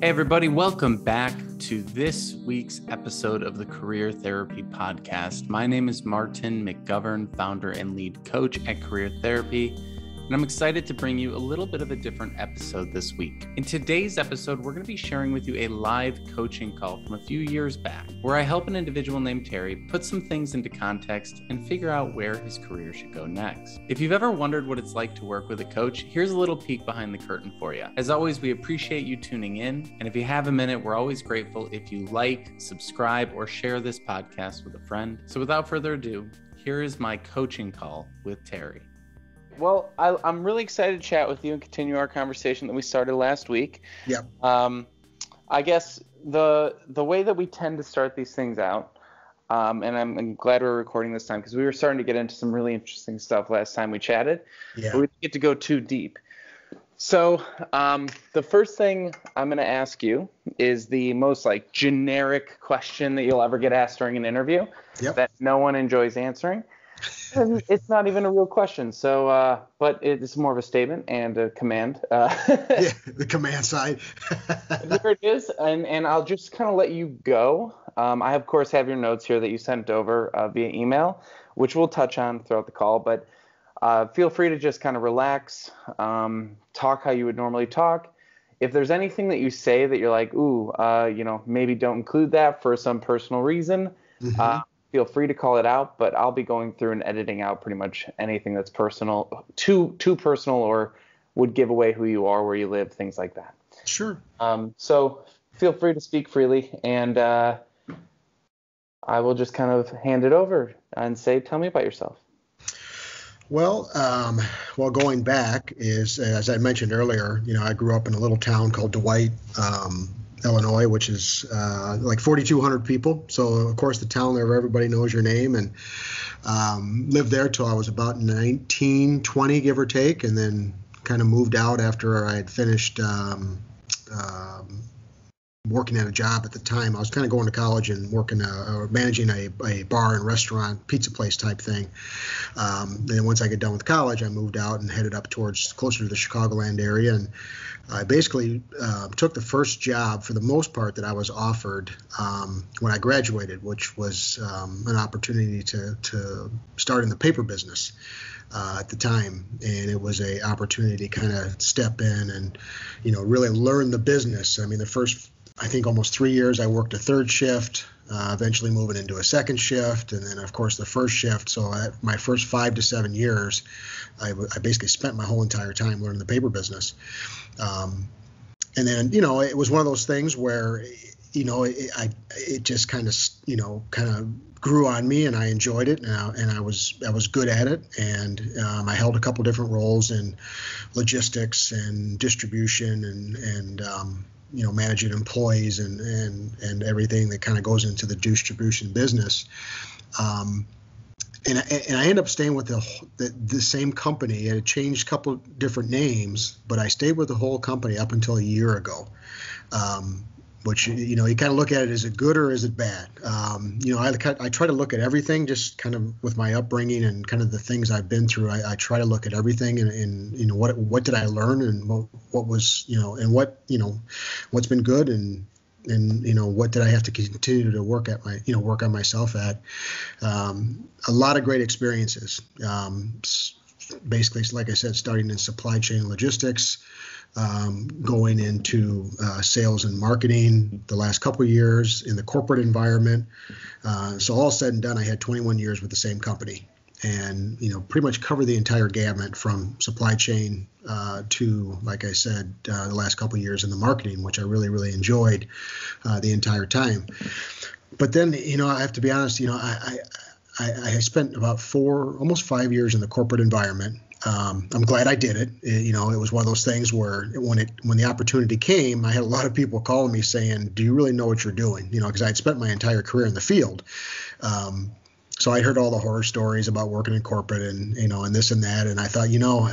Hey, everybody, welcome back to this week's episode of the Career Therapy Podcast. My name is Martin McGovern, founder and lead coach at Career Therapy and I'm excited to bring you a little bit of a different episode this week. In today's episode, we're going to be sharing with you a live coaching call from a few years back, where I help an individual named Terry put some things into context and figure out where his career should go next. If you've ever wondered what it's like to work with a coach, here's a little peek behind the curtain for you. As always, we appreciate you tuning in, and if you have a minute, we're always grateful if you like, subscribe, or share this podcast with a friend. So without further ado, here is my coaching call with Terry. Well, I, am really excited to chat with you and continue our conversation that we started last week. Yep. Um, I guess the the way that we tend to start these things out, um, and I'm, I'm, glad we're recording this time because we were starting to get into some really interesting stuff last time we chatted. Yeah. we didn't get to go too deep. So um, the first thing I'm going to ask you is the most like generic question that you'll ever get asked during an interview yep. that no one enjoys answering it's not even a real question. So, uh, but it's more of a statement and a command. Uh, yeah, the command side. there it is, and and I'll just kind of let you go. Um, I of course have your notes here that you sent over uh, via email, which we'll touch on throughout the call. But uh, feel free to just kind of relax, um, talk how you would normally talk. If there's anything that you say that you're like, ooh, uh, you know, maybe don't include that for some personal reason. Mm-hmm uh, feel free to call it out, but I'll be going through and editing out pretty much anything that's personal, too too personal, or would give away who you are, where you live, things like that. Sure. Um, so feel free to speak freely, and uh, I will just kind of hand it over and say, tell me about yourself. Well, um, well, going back is as I mentioned earlier. You know, I grew up in a little town called Dwight. Um, Illinois, which is uh, like 4,200 people. So of course the town there, everybody knows your name, and um, lived there till I was about 19, 20, give or take, and then kind of moved out after I had finished um, um, working at a job at the time. I was kind of going to college and working, uh, or managing a, a bar and restaurant, pizza place type thing. Um, then once I got done with college, I moved out and headed up towards closer to the Chicagoland area. And I basically uh, took the first job for the most part that I was offered um, when I graduated, which was um, an opportunity to, to start in the paper business. Uh, at the time, and it was a opportunity to kind of step in and, you know, really learn the business. I mean, the first I think almost three years I worked a third shift, uh, eventually moving into a second shift, and then of course the first shift. So I, my first five to seven years, I, I, basically spent my whole entire time learning the paper business. Um, and then you know it was one of those things where you know it, I it just kind of you know kind of grew on me and I enjoyed it and I, and I was I was good at it and um, I held a couple different roles in logistics and distribution and and um, you know managing employees and and and everything that kind of goes into the distribution business. Um, and, I, and I ended up staying with the, the, the same company. It had changed a couple different names, but I stayed with the whole company up until a year ago. Um, which you know you kind of look at it is it good or is it bad. Um, you know I, I try to look at everything just kind of with my upbringing and kind of the things i've been through. I, I try to look at everything and, and, you know what what did i learn and what, what was you know and what you know what's been good and and you know what did i have to continue to work at my you know work on myself at. Um, a lot of great experiences. Um, basically like i said starting in supply chain logistics um, going into uh, sales and marketing the last couple years in the corporate environment. Uh, so all said and done, I had 21 years with the same company, and you know pretty much covered the entire gamut from supply chain uh, to, like I said, uh, the last couple years in the marketing, which I really really enjoyed uh, the entire time. But then you know I have to be honest, you know I, I I spent about four, almost five years in the corporate environment, um, I'm glad I did it. it. You know, it was one of those things where when it when the opportunity came, I had a lot of people calling me saying, "Do you really know what you're doing?" You know, because I had spent my entire career in the field. Um, so I heard all the horror stories about working in corporate and you know and this and that, and I thought, you know,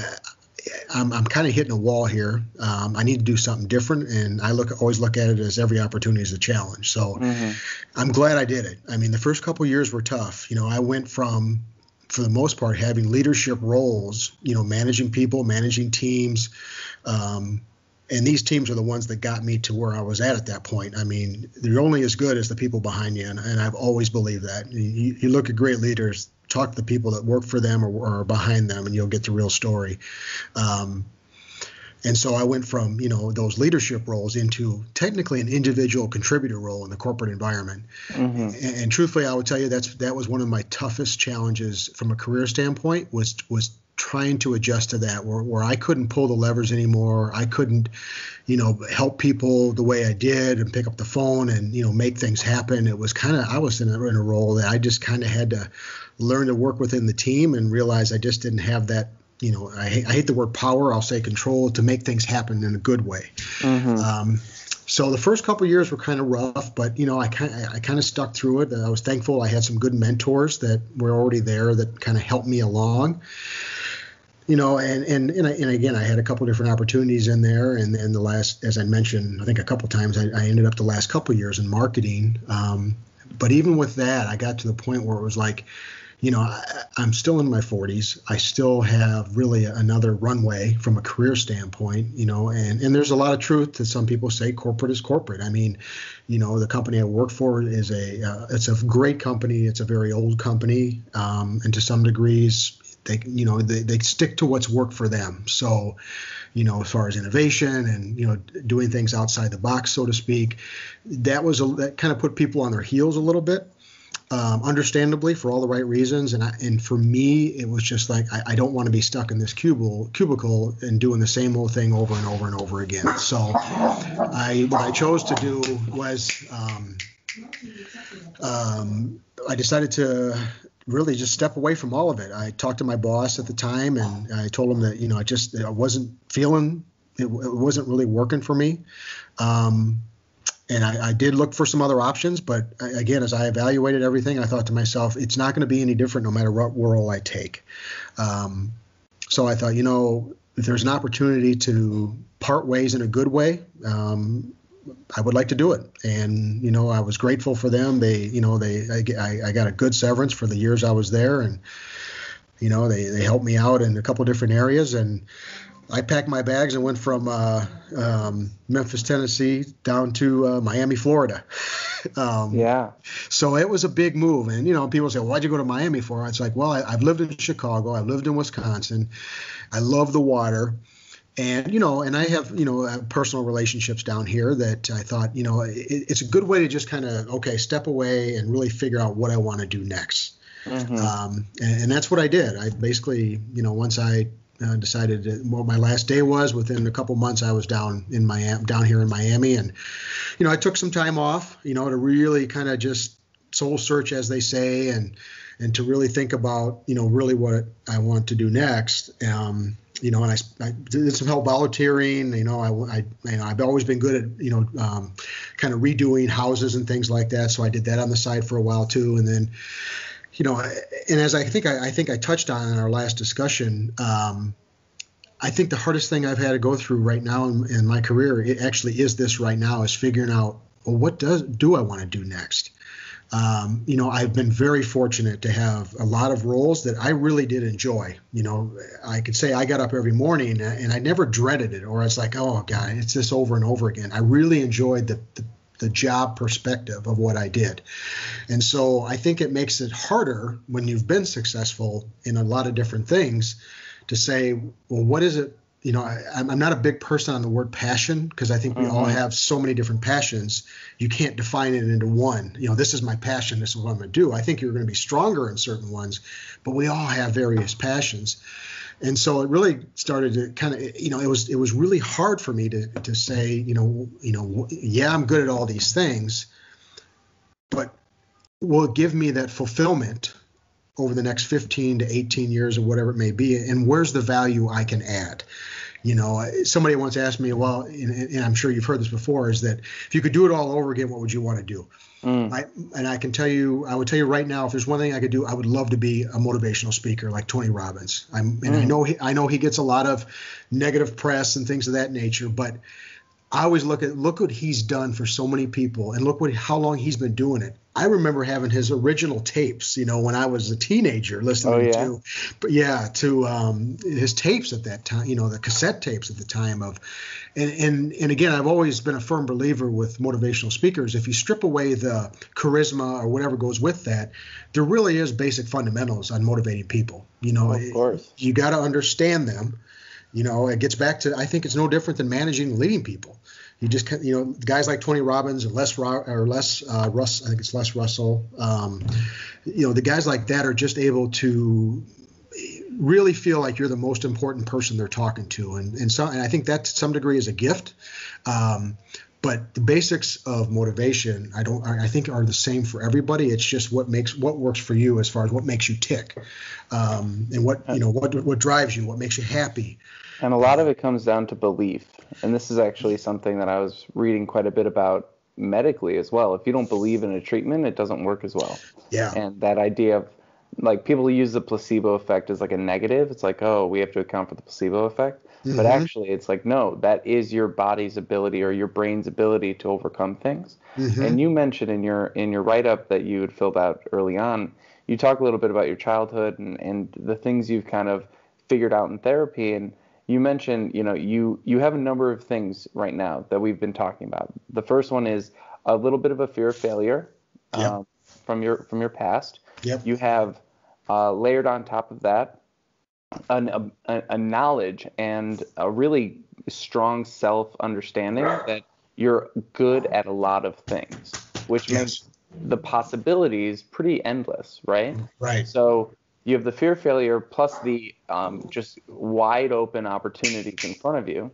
I'm, I'm kind of hitting a wall here. Um, I need to do something different, and I look always look at it as every opportunity is a challenge. So mm-hmm. I'm glad I did it. I mean, the first couple years were tough. You know, I went from for the most part, having leadership roles, you know, managing people, managing teams, um, and these teams are the ones that got me to where I was at at that point. I mean, they're only as good as the people behind you, and, and I've always believed that. You, you, look at great leaders, talk to the people that work for them or, or are behind them, and you'll get the real story. Um, and so I went from you know those leadership roles into technically an individual contributor role in the corporate environment. Mm-hmm. And, and, truthfully, I would tell you that's that was one of my toughest challenges from a career standpoint was was trying to adjust to that where, where I couldn't pull the levers anymore. I couldn't, you know, help people the way I did and pick up the phone and, you know, make things happen. It was kind of, I was in a, in a role that I just kind of had to learn to work within the team and realize I just didn't have that, you know, I hate, I hate the word power. I'll say control to make things happen in a good way. Mm-hmm. Um, so the first couple years were kind of rough, but you know I kind of I kind of stuck through it. I was thankful I had some good mentors that were already there that kind of helped me along you know, and and and, I, and, again, I had a couple different opportunities in there, and and the last, as I mentioned, I think a couple times, I, I ended up the last couple years in marketing. Um, but even with that, I got to the point where it was like, you know, I, am still in my 40s. I still have really another runway from a career standpoint, you know, and, and there's a lot of truth to some people say corporate is corporate. I mean, you know, the company I work for is a, uh, it's a great company. It's a very old company. Um, and to some degrees, they you know they, they stick to what's worked for them so you know as far as innovation and you know doing things outside the box so to speak that was a, that kind of put people on their heels a little bit um, understandably for all the right reasons and I, and for me it was just like I, I don't want to be stuck in this cubicle cubicle and doing the same old thing over and over and over again so I what I chose to do was um, um, I decided to really just step away from all of it. I talked to my boss at the time and I told him that, you know, I just, I wasn't feeling, it, it wasn't really working for me. Um, and I, I, did look for some other options, but again, as I evaluated everything, I thought to myself, it's not going to be any different no matter what role I take. Um, so I thought, you know, if there's an opportunity to part ways in a good way, um, I would like to do it. And, you know, I was grateful for them. They, you know, they, I, I got a good severance for the years I was there. And, you know, they, they helped me out in a couple different areas. And I packed my bags and went from uh, um, Memphis, Tennessee down to uh, Miami, Florida. um, yeah. So it was a big move. And, you know, people say, well, why'd you go to Miami for? It's like, well, I, I've lived in Chicago. I've lived in Wisconsin. I love the water and you know and i have you know uh, personal relationships down here that i thought you know it, it's a good way to just kind of okay step away and really figure out what i want to do next mm-hmm. um, and, and, that's what i did i basically you know once i uh, decided what my last day was within a couple months i was down in miami down here in miami and you know i took some time off you know to really kind of just soul search as they say and and to really think about you know really what i want to do next um, you know, and I, I did some help volunteering. You know, I, I you know, I've always been good at, you know, um, kind of redoing houses and things like that. So I did that on the side for a while too. And then, you know, and as I think I, I think I touched on in our last discussion, um, I think the hardest thing I've had to go through right now in, in my career, it actually is this right now, is figuring out, well, what does do I want to do next? Um, you know, I've been very fortunate to have a lot of roles that I really did enjoy. You know, I could say I got up every morning and I never dreaded it, or it's like, oh God, it's this over and over again. I really enjoyed the, the the job perspective of what I did. And so I think it makes it harder when you've been successful in a lot of different things to say, well, what is it you know, I, am not a big person on the word passion because I think we mm-hmm. all have so many different passions. You can't define it into one. You know, this is my passion. This is what I'm going to do. I think you're going to be stronger in certain ones, but we all have various passions. And so it really started to kind of, you know, it was it was really hard for me to to say, you know, you know, yeah, I'm good at all these things, but will it give me that fulfillment over the next 15 to 18 years or whatever it may be? And where's the value i can add you know somebody once asked me well and, and i'm sure you've heard this before is that if you could do it all over again what would you want to do mm. I, and i can tell you i would tell you right now if there's one thing i could do i would love to be a motivational speaker like tony robbins i'm and mm. i know he, i know he gets a lot of negative press and things of that nature but I always look at look what he's done for so many people, and look what how long he's been doing it. I remember having his original tapes, you know, when I was a teenager listening oh, yeah? to, but yeah, to um, his tapes at that time, you know, the cassette tapes at the time of, and, and and again, I've always been a firm believer with motivational speakers. If you strip away the charisma or whatever goes with that, there really is basic fundamentals on motivating people. You know, of course. you got to understand them. You know, it gets back to I think it's no different than managing and leading people. You just you know guys like Tony Robbins and Les or Les uh, Russ I think it's Les Russell. Um, you know the guys like that are just able to really feel like you're the most important person they're talking to, and and so and I think that to some degree is a gift. Um, but the basics of motivation, I don't, I think, are the same for everybody. It's just what makes what works for you as far as what makes you tick, um, and what you know, what what drives you, what makes you happy. And a lot of it comes down to belief. And this is actually something that I was reading quite a bit about medically as well. If you don't believe in a treatment, it doesn't work as well. Yeah. And that idea of like people use the placebo effect as like a negative. It's like, oh, we have to account for the placebo effect. Mm-hmm. But actually, it's like, no, that is your body's ability or your brain's ability to overcome things. Mm-hmm. And you mentioned in your in your write up that you had filled out early on, you talk a little bit about your childhood and, and the things you've kind of figured out in therapy. And you mentioned, you know, you you have a number of things right now that we've been talking about. The first one is a little bit of a fear of failure yep. um, from your from your past. Yep. You have uh, layered on top of that an, a, a knowledge and a really strong self understanding that you're good at a lot of things, which yes. makes the possibilities pretty endless, right? Right. So you have the fear of failure plus the um, just wide open opportunities in front of you.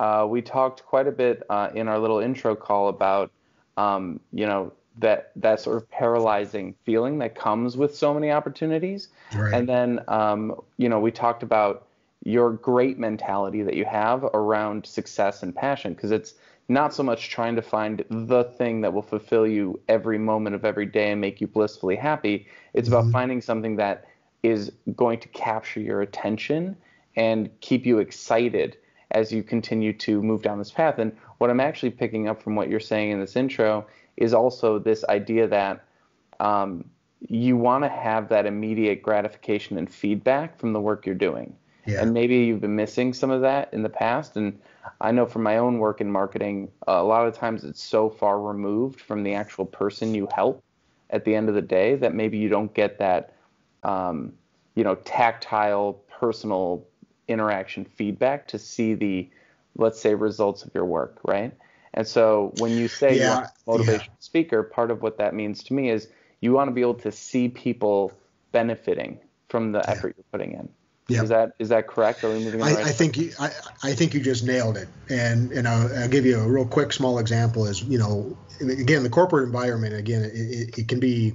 Uh, we talked quite a bit uh, in our little intro call about, um, you know, that that sort of paralyzing feeling that comes with so many opportunities. Right. And then, um, you know, we talked about your great mentality that you have around success and passion because it's not so much trying to find the thing that will fulfill you every moment of every day and make you blissfully happy. It's mm-hmm. about finding something that is going to capture your attention and keep you excited as you continue to move down this path. And what I'm actually picking up from what you're saying in this intro is also this idea that um, you want to have that immediate gratification and feedback from the work you're doing. Yeah. And maybe you've been missing some of that in the past. And I know from my own work in marketing, a lot of times it's so far removed from the actual person you help at the end of the day that maybe you don't get that um, you know, tactile, personal interaction feedback to see the, let's say, results of your work, right? And so when you say yeah, you're a motivational yeah. speaker, part of what that means to me is you want to be able to see people benefiting from the effort you're putting in. Yeah. Is that is that correct? Are we moving? I, right I think you, I, I think you just nailed it. And and I'll, I'll, give you a real quick small example. Is you know again the corporate environment again it, it, it can be.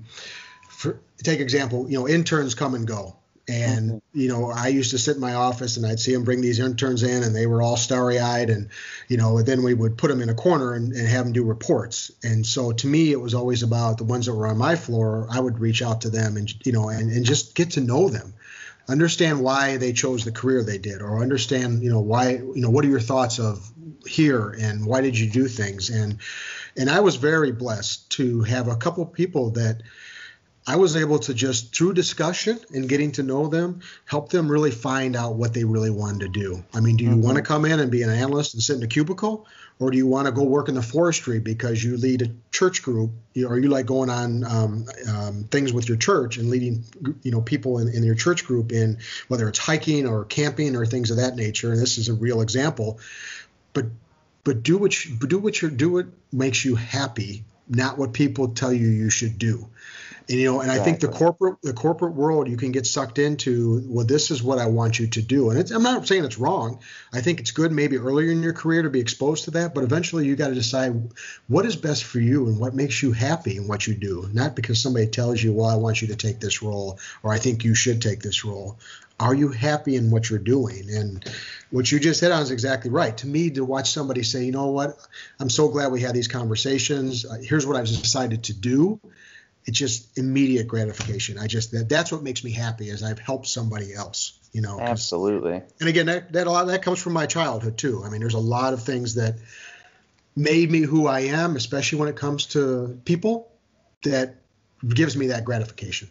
For, take example, you know interns come and go and mm-hmm. you know, I used to sit in my office and I'd see them bring these interns in, and they were all starry-eyed, and you know, then we would put them in a corner and, and have them do reports. And so, to me, it was always about the ones that were on my floor. I would reach out to them and you know, and, and just get to know them, understand why they chose the career they did, or understand you know why you know what are your thoughts of here and why did you do things and and I was very blessed to have a couple people that I was able to just through discussion and getting to know them, help them really find out what they really wanted to do. I mean, do you mm-hmm. want to come in and be an analyst and sit in a cubicle, or do you want to go work in the forestry because you lead a church group, or you like going on um, um, things with your church and leading, you know, people in, in your church group in whether it's hiking or camping or things of that nature. And this is a real example, but but do what you, do what you do what makes you happy, not what people tell you you should do. And, you know, and exactly. I think the corporate the corporate world you can get sucked into. Well, this is what I want you to do, and I'm not saying it's wrong. I think it's good maybe earlier in your career to be exposed to that, but eventually you got to decide what is best for you and what makes you happy in what you do. Not because somebody tells you, "Well, I want you to take this role," or "I think you should take this role." Are you happy in what you're doing? And what you just hit on is exactly right. To me, to watch somebody say, "You know what? I'm so glad we had these conversations. Here's what I've decided to do." It's just immediate gratification. I just that that's what makes me happy is I've helped somebody else. You know. Absolutely. And again, that that a lot that comes from my childhood too. I mean, there's a lot of things that made me who I am, especially when it comes to people, that gives me that gratification.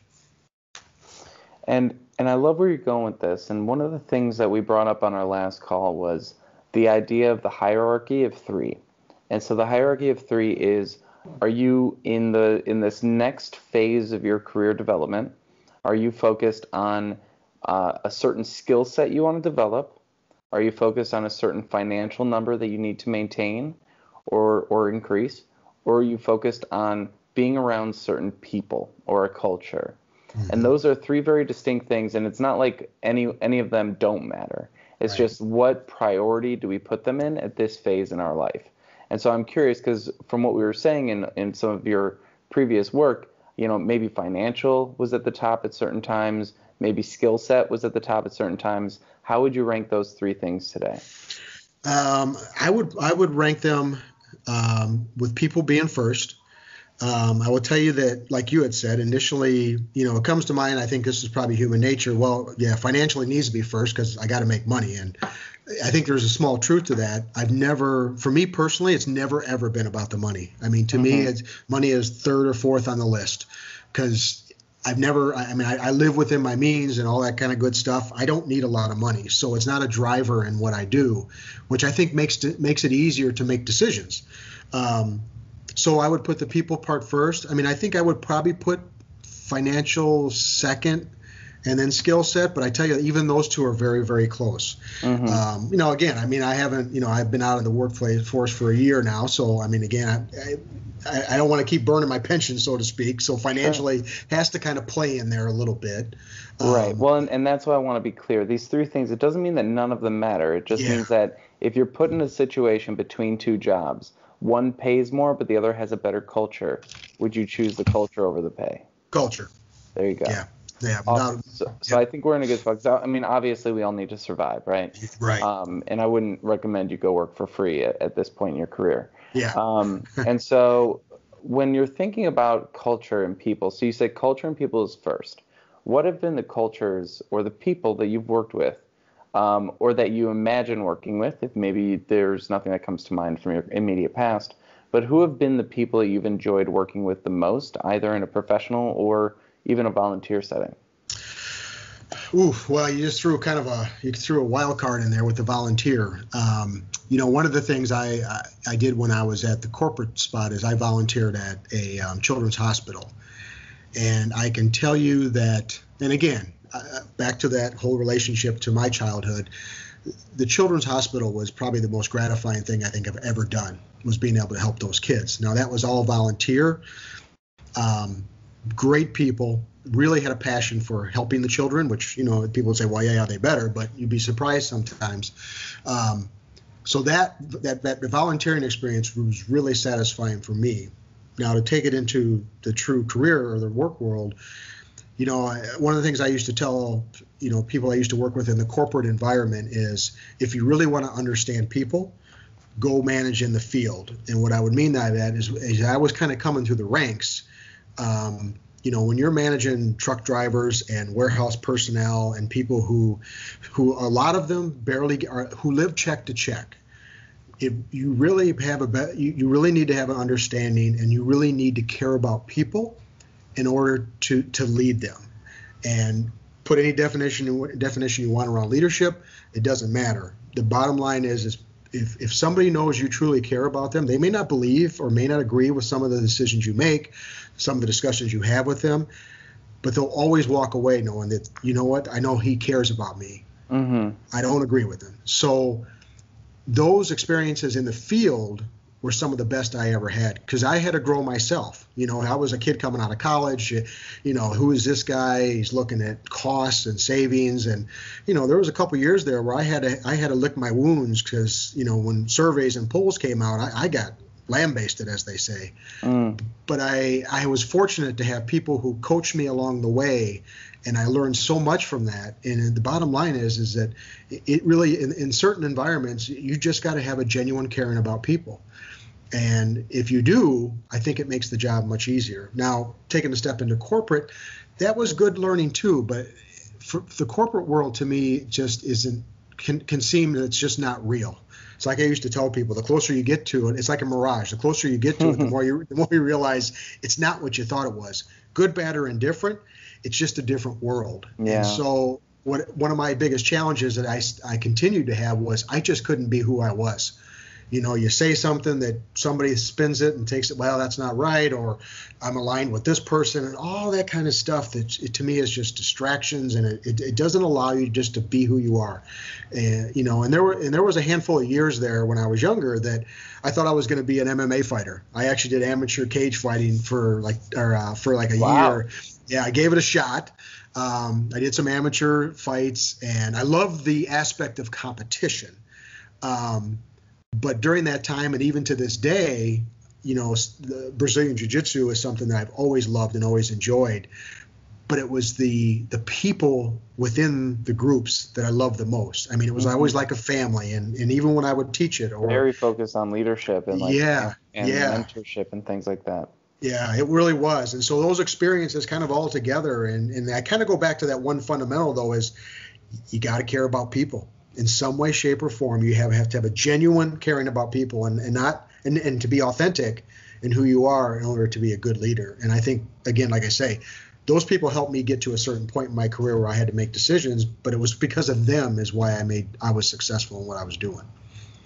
And and I love where you're going with this. And one of the things that we brought up on our last call was the idea of the hierarchy of three. And so the hierarchy of three is are you in the in this next phase of your career development? Are you focused on uh, a certain skill set you want to develop? Are you focused on a certain financial number that you need to maintain or or increase? Or are you focused on being around certain people or a culture? Mm-hmm. And those are three very distinct things and it's not like any any of them don't matter. It's right. just what priority do we put them in at this phase in our life? And so I'm curious because from what we were saying in in some of your previous work, you know, maybe financial was at the top at certain times, maybe skill set was at the top at certain times. How would you rank those three things today? Um, I would I would rank them um, with people being first. Um, I will tell you that, like you had said initially, you know, it comes to mind. I think this is probably human nature. Well, yeah, financially needs to be first because I got to make money, and I think there's a small truth to that. I've never, for me personally, it's never ever been about the money. I mean, to mm-hmm. me, it's, money is third or fourth on the list because I've never, I mean, I, I, live within my means and all that kind of good stuff. I don't need a lot of money, so it's not a driver in what I do, which I think makes it, makes it easier to make decisions. Um, so I would put the people part first. I mean, I think I would probably put financial second and then skill set. But I tell you, even those two are very, very close. Mm-hmm. Um, you know, again, I mean, I haven't, you know, I've been out of the workforce for a year now. So, I mean, again, I, I, I don't want to keep burning my pension, so to speak. So financially sure. has to kind of play in there a little bit. Right. Um, well, and, and that's why I want to be clear. These three things, it doesn't mean that none of them matter. It just yeah. means that if you're put in a situation between two jobs, one pays more, but the other has a better culture. Would you choose the culture over the pay? Culture. There you go. Yeah. Yeah. Awesome. so, so I think we're in a good spot. I mean, obviously, we all need to survive, right? Right. Um, and I wouldn't recommend you go work for free at, at this point in your career. Yeah. Um, and so when you're thinking about culture and people, so you say culture and people is first. What have been the cultures or the people that you've worked with um, or that you imagine working with, if maybe there's nothing that comes to mind from your immediate past, but who have been the people that you've enjoyed working with the most, either in a professional or even a volunteer setting? Ooh, well, you just threw kind of a you threw a wild card in there with the volunteer. Um, you know, one of the things I, I, I did when I was at the corporate spot is I volunteered at a um, children's hospital, and I can tell you that. And again, uh, back to that whole relationship to my childhood, the children's hospital was probably the most gratifying thing I think I've ever done was being able to help those kids. Now that was all volunteer. Um, great people, really had a passion for helping the children, which you know people would say, well, yeah, yeah, they better, but you'd be surprised sometimes. Um, so that that that volunteering experience was really satisfying for me. Now to take it into the true career or the work world, you know, one of the things I used to tell, you know, people I used to work with in the corporate environment is if you really want to understand people, go manage in the field. And what I would mean by that is, is I was kind of coming through the ranks. Um, you know, when you're managing truck drivers and warehouse personnel and people who, who a lot of them barely are, who live check to check, if you really have a, you, you really need to have an understanding and you really need to care about people in order to to lead them. And put any definition definition you want around leadership, it doesn't matter. The bottom line is is if, if somebody knows you truly care about them, they may not believe or may not agree with some of the decisions you make, some of the discussions you have with them, but they'll always walk away knowing that, you know what, I know he cares about me. Mm-hmm. I don't agree with him. So those experiences in the field were some of the best I ever had because I had to grow myself. You know, I was a kid coming out of college. You know, who is this guy? He's looking at costs and savings, and you know, there was a couple years there where I had to I had to lick my wounds because you know when surveys and polls came out, I, I got lambasted, as they say. Mm. But I I was fortunate to have people who coached me along the way and I learned so much from that. And the bottom line is, is that it really, in, in certain environments, you just got to have a genuine caring about people. And if you do, I think it makes the job much easier. Now, taking a step into corporate, that was good learning too. But for the corporate world, to me, just isn't can, can seem that it's just not real. It's like I used to tell people: the closer you get to it, it's like a mirage. The closer you get to it, the more you the more you realize it's not what you thought it was. Good, bad, or indifferent. It's just a different world. Yeah. And so what one of my biggest challenges that I I continued to have was I just couldn't be who I was you know, you say something that somebody spins it and takes it, well, that's not right, or I'm aligned with this person, and all that kind of stuff that it, to me is just distractions, and it, it, it, doesn't allow you just to be who you are. And you know, and there were and there was a handful of years there when I was younger that I thought I was going to be an MMA fighter. I actually did amateur cage fighting for like or uh, for like a wow. year. Yeah, I gave it a shot. Um, I did some amateur fights, and I loved the aspect of competition. Um, but during that time and even to this day, you know, Brazilian Jiu-Jitsu is something that I've always loved and always enjoyed. But it was the the people within the groups that I loved the most. I mean, it was mm-hmm. always like a family, and, and even when I would teach it, or very focused on leadership and like yeah, and yeah. mentorship and things like that. Yeah, it really was. And so those experiences kind of all together, and and I kind of go back to that one fundamental though is you got to care about people in some way, shape, or form. You have, have to have a genuine caring about people and, and not and, and to be authentic in who you are in order to be a good leader. And I think again, like I say, those people helped me get to a certain point in my career where I had to make decisions, but it was because of them is why I made I was successful in what I was doing.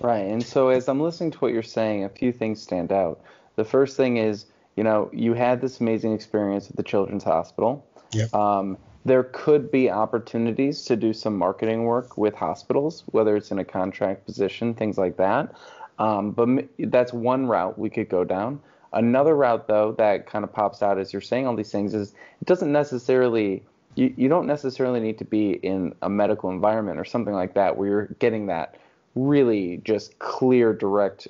Right. And so as I'm listening to what you're saying, a few things stand out. The first thing is, you know, you had this amazing experience at the Children's Hospital. Yeah. Um, there could be opportunities to do some marketing work with hospitals, whether it's in a contract position, things like that. Um, but that's one route we could go down. Another route, though, that kind of pops out as you're saying all these things is it doesn't necessarily, you, you don't necessarily need to be in a medical environment or something like that where you're getting that really just clear, direct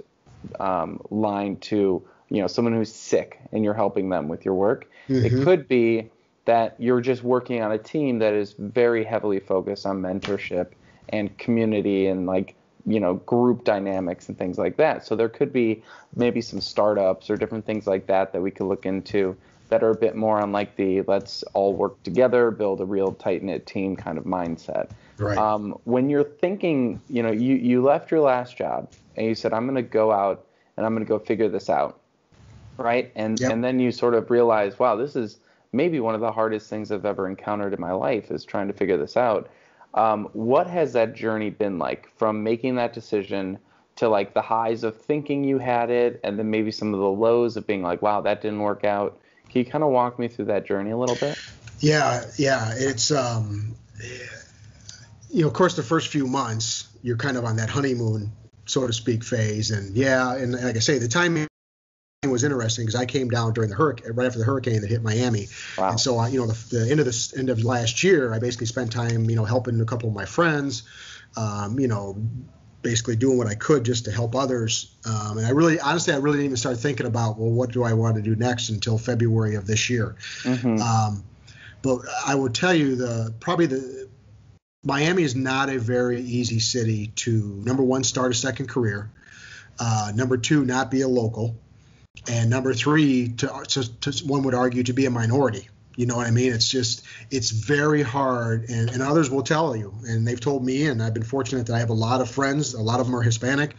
um, line to, you know, someone who's sick and you're helping them with your work. Mm-hmm. It could be that you're just working on a team that is very heavily focused on mentorship and community and like you know group dynamics and things like that. So there could be maybe some startups or different things like that that we could look into that are a bit more on like the let's all work together build a real tight knit team kind of mindset. Right. Um, when you're thinking you know you you left your last job and you said i'm going to go out and i'm going to go figure this out right? And yep. and then you sort of realize wow this is maybe one of the hardest things I've ever encountered in my life is trying to figure this out. Um, what has that journey been like from making that decision to like the highs of thinking you had it and then maybe some of the lows of being like, wow, that didn't work out? Can you kind of walk me through that journey a little bit? Yeah, yeah. It's, um, you know, of course, the first few months, you're kind of on that honeymoon, so to speak, phase. And yeah, and like I say, the timing was interesting because I came down during the hurricane, right after the hurricane that hit Miami, wow. and so I, you know, the, the, end of this end of last year, I basically spent time, you know, helping a couple of my friends, um, you know, basically doing what I could just to help others. Um, and I really, honestly, I really didn't even start thinking about, well, what do I want to do next until February of this year. Mm-hmm. Um, but I will tell you the probably the Miami is not a very easy city to number one start a second career, uh, number two not be a local and number three, to, to, to, one would argue to be a minority. You know what I mean? It's just it's very hard, and, and others will tell you, and they've told me, and I've been fortunate that I have a lot of friends. A lot of them are Hispanic.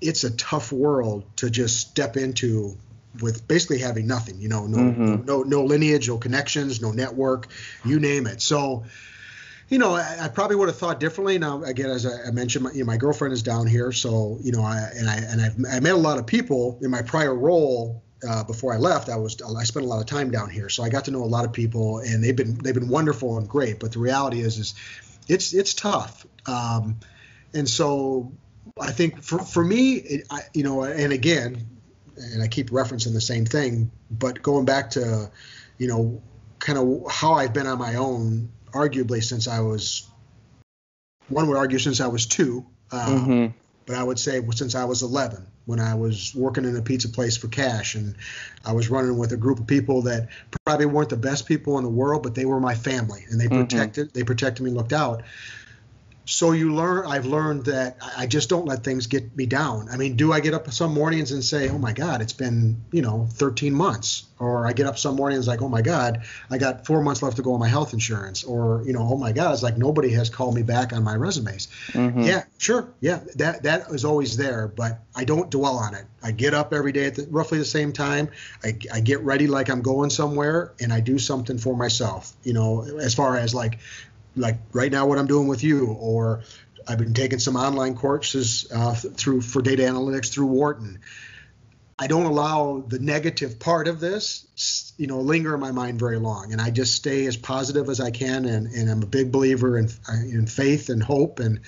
It's a tough world to just step into with basically having nothing. You know, no mm-hmm. no no lineage, no connections, no network, you name it. So you know, I, I, probably would have thought differently. Now, again, as I, I mentioned, my, you know, my girlfriend is down here, so you know, I and I and I've I met a lot of people in my prior role. Uh, before I left, I was I spent a lot of time down here, so I got to know a lot of people, and they've been they've been wonderful and great. But the reality is, is it's it's tough, um, and so I think for for me, it, I, you know, and again, and I keep referencing the same thing, but going back to, you know, kind of how I've been on my own arguably since I was, one would argue since I was two, um, mm-hmm. but I would say since I was 11 when I was working in a pizza place for cash and I was running with a group of people that probably weren't the best people in the world, but they were my family and they mm-hmm. protected, mm-hmm. they protected me, looked out. So you learn i've learned that i just don't let things get me down. I mean do i get up some mornings and say oh my god it's been you know 13 months or i get up some mornings like oh my god i got four months left to go on my health insurance or you know oh my god it's like nobody has called me back on my resumes. Mm-hmm. yeah sure. Yeah that that is always there but i don't dwell on it. I get up every day at the, roughly the same time. I, I get ready like i'm going somewhere and i do something for myself you know as far as like like right now what I'm doing with you, or I've been taking some online courses uh, through for data analytics through Wharton. I don't allow the negative part of this, you know, linger in my mind very long, and I just stay as positive as I can. And, and I'm a big believer in in faith and hope, and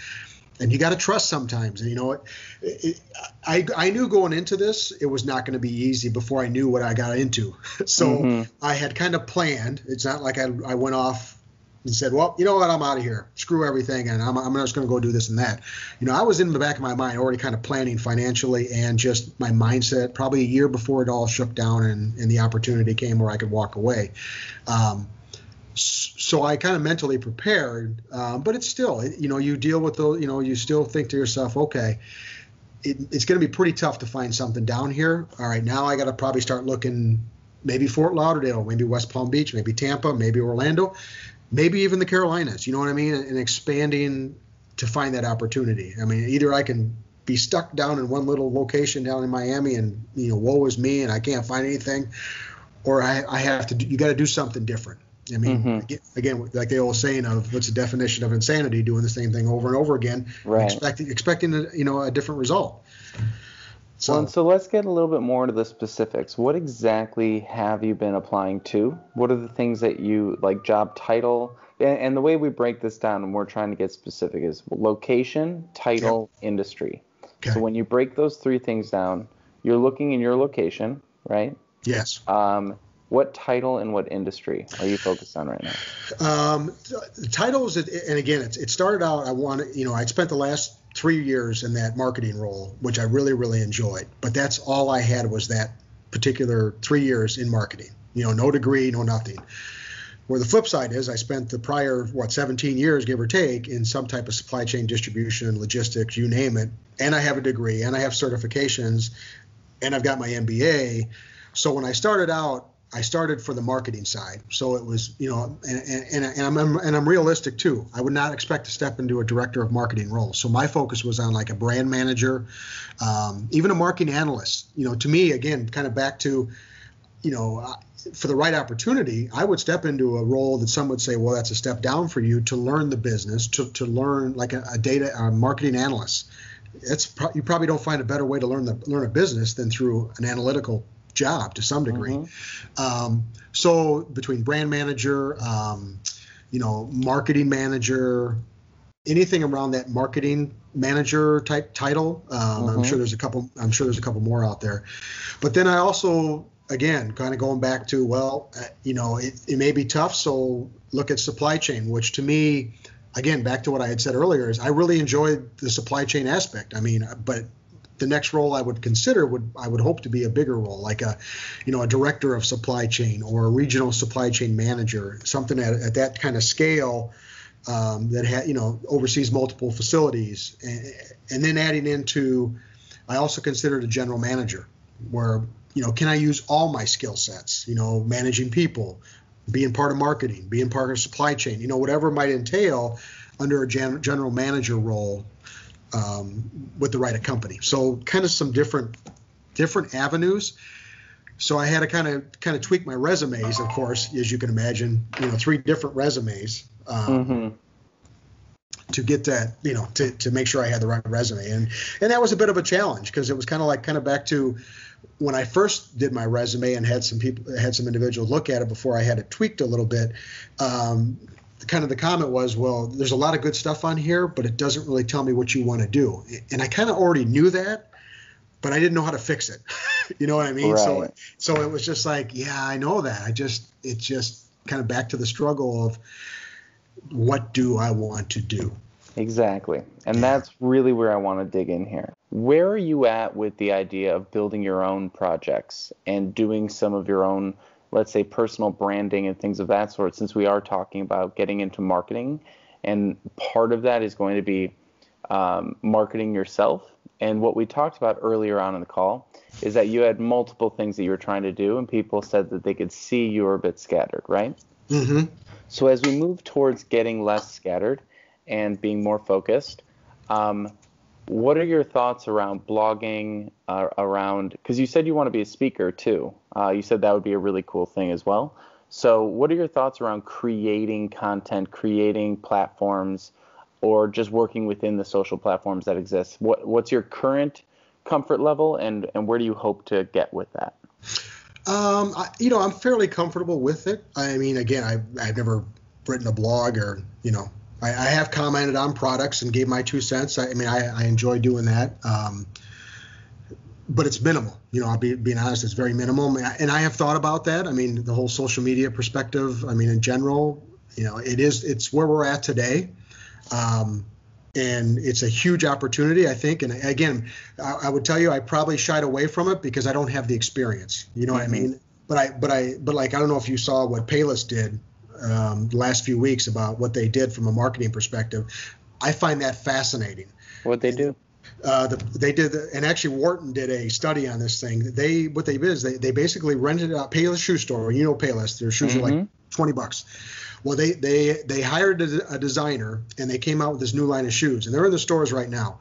and you got to trust sometimes. And you know, it, it, I I knew going into this it was not going to be easy before I knew what I got into. so mm-hmm. I had kind of planned. It's not like I I went off and said, well, you know what, I'm out of here. Screw everything, and I'm, I'm just going to go do this and that. You know, I was in the back of my mind already kind of planning financially and just my mindset probably a year before it all shook down and, and the opportunity came where I could walk away. Um, so I kind of mentally prepared, um, but it's still, you know, you deal with the, you know, you still think to yourself, okay, it, it's going to be pretty tough to find something down here. All right, now I got to probably start looking maybe Fort Lauderdale, maybe West Palm Beach, maybe Tampa, maybe Orlando maybe even the Carolinas. You know what I mean? And expanding to find that opportunity. I mean, either I can be stuck down in one little location down in Miami and you know, woe is me, and I can't find anything, or I, I have to. Do, you got to do something different. I mean, mm-hmm. again, like the old saying of what's the definition of insanity? Doing the same thing over and over again, right. expecting expecting a, you know a different result. So, well, so let's get a little bit more into the specifics. What exactly have you been applying to? What are the things that you like job title? And, and the way we break this down and we're trying to get specific is location, title, yep. industry. Okay. So when you break those three things down, you're looking in your location, right? Yes. Um, what title and what industry are you focused on right now? Um, titles, and again, it, it started out. I wanted, you know, I spent the last three years in that marketing role, which I really, really enjoyed. But that's all I had was that particular three years in marketing. You know, no degree, no nothing. Where the flip side is, I spent the prior what 17 years, give or take, in some type of supply chain distribution, logistics, you name it, and I have a degree and I have certifications, and I've got my MBA. So when I started out, I started for the marketing side. So it was, you know, and, and, and, I'm, and I'm realistic too. I would not expect to step into a director of marketing role. So my focus was on like a brand manager, um, even a marketing analyst. You know, to me, again, kind of back to, you know, for the right opportunity, I would step into a role that some would say, well, that's a step down for you to learn the business, to, to learn like a, a data a marketing analyst. It's pro- you probably don't find a better way to learn the learn a business than through an analytical job to some degree. Mm-hmm. Um, so between brand manager, um, you know, marketing manager, anything around that marketing manager type title. Um, mm-hmm. I'm sure there's a couple. I'm sure there's a couple more out there. But then I also, again, kind of going back to well, uh, you know, it, it may be tough. So look at supply chain, which to me, again, back to what I had said earlier, is I really enjoyed the supply chain aspect. I mean, but the next role I would consider would I would hope to be a bigger role, like a, you know, a director of supply chain or a regional supply chain manager, something at, at that kind of scale um, that ha, you know oversees multiple facilities, and, and then adding into, I also considered a general manager, where you know can I use all my skill sets, you know, managing people, being part of marketing, being part of supply chain, you know, whatever might entail under a gen- general manager role um, with the right company. So kind of some different different avenues. So I had to kind of kind of tweak my resumes, of course, as you can imagine. You know, three different resumes. Um, mm-hmm. To get that, you know, to, to make sure I had the right resume, and and that was a bit of a challenge because it was kind of like kind of back to when I first did my resume and had some people had some individuals look at it before I had it tweaked a little bit. Um, kind of the comment was, well, there's a lot of good stuff on here, but it doesn't really tell me what you want to do. And I kind of already knew that, but I didn't know how to fix it. you know what I mean? Right. So so it was just like, yeah, I know that. I just it's just kind of back to the struggle of what do I want to do? Exactly. And that's really where I want to dig in here. Where are you at with the idea of building your own projects and doing some of your own let's say personal branding and things of that sort since we are talking about getting into marketing and part of that is going to be um, marketing yourself. And what we talked about earlier on in the call is that you had multiple things that you were trying to do, and people said that they could see you were a bit scattered, right? Mm-hmm. So as we move towards getting less scattered and being more focused, um, what are your thoughts around blogging? Uh, around because you said you want to be a speaker too. Uh, you said that would be a really cool thing as well. So, what are your thoughts around creating content, creating platforms, or just working within the social platforms that exist? What What's your current comfort level, and and where do you hope to get with that? Um, I, you know, I'm fairly comfortable with it. I mean, again, I, I've never written a blog or you know I, I, have commented on products and gave my two cents. I, I mean, I, I, enjoy doing that. Um, but it's minimal. You know, I'll be being honest, it's very minimal. And I have thought about that. I mean, the whole social media perspective. I mean, in general, you know, it is it's where we're at today. Um, and it's a huge opportunity, I think. And again, I, I, would tell you, I probably shied away from it because I don't have the experience. You know mm-hmm. what I mm-hmm. mean? But I, but I, but like, I don't know if you saw what Payless did um, the last few weeks about what they did from a marketing perspective. I find that fascinating. What they do? Uh, the, they did, the, and actually Wharton did a study on this thing. They what they did is they, they basically rented out Payless shoe store. You know Payless, their shoes mm-hmm. are like mm-hmm. twenty bucks. Well, they they they hired a, a, designer and they came out with this new line of shoes, and they're in the stores right now.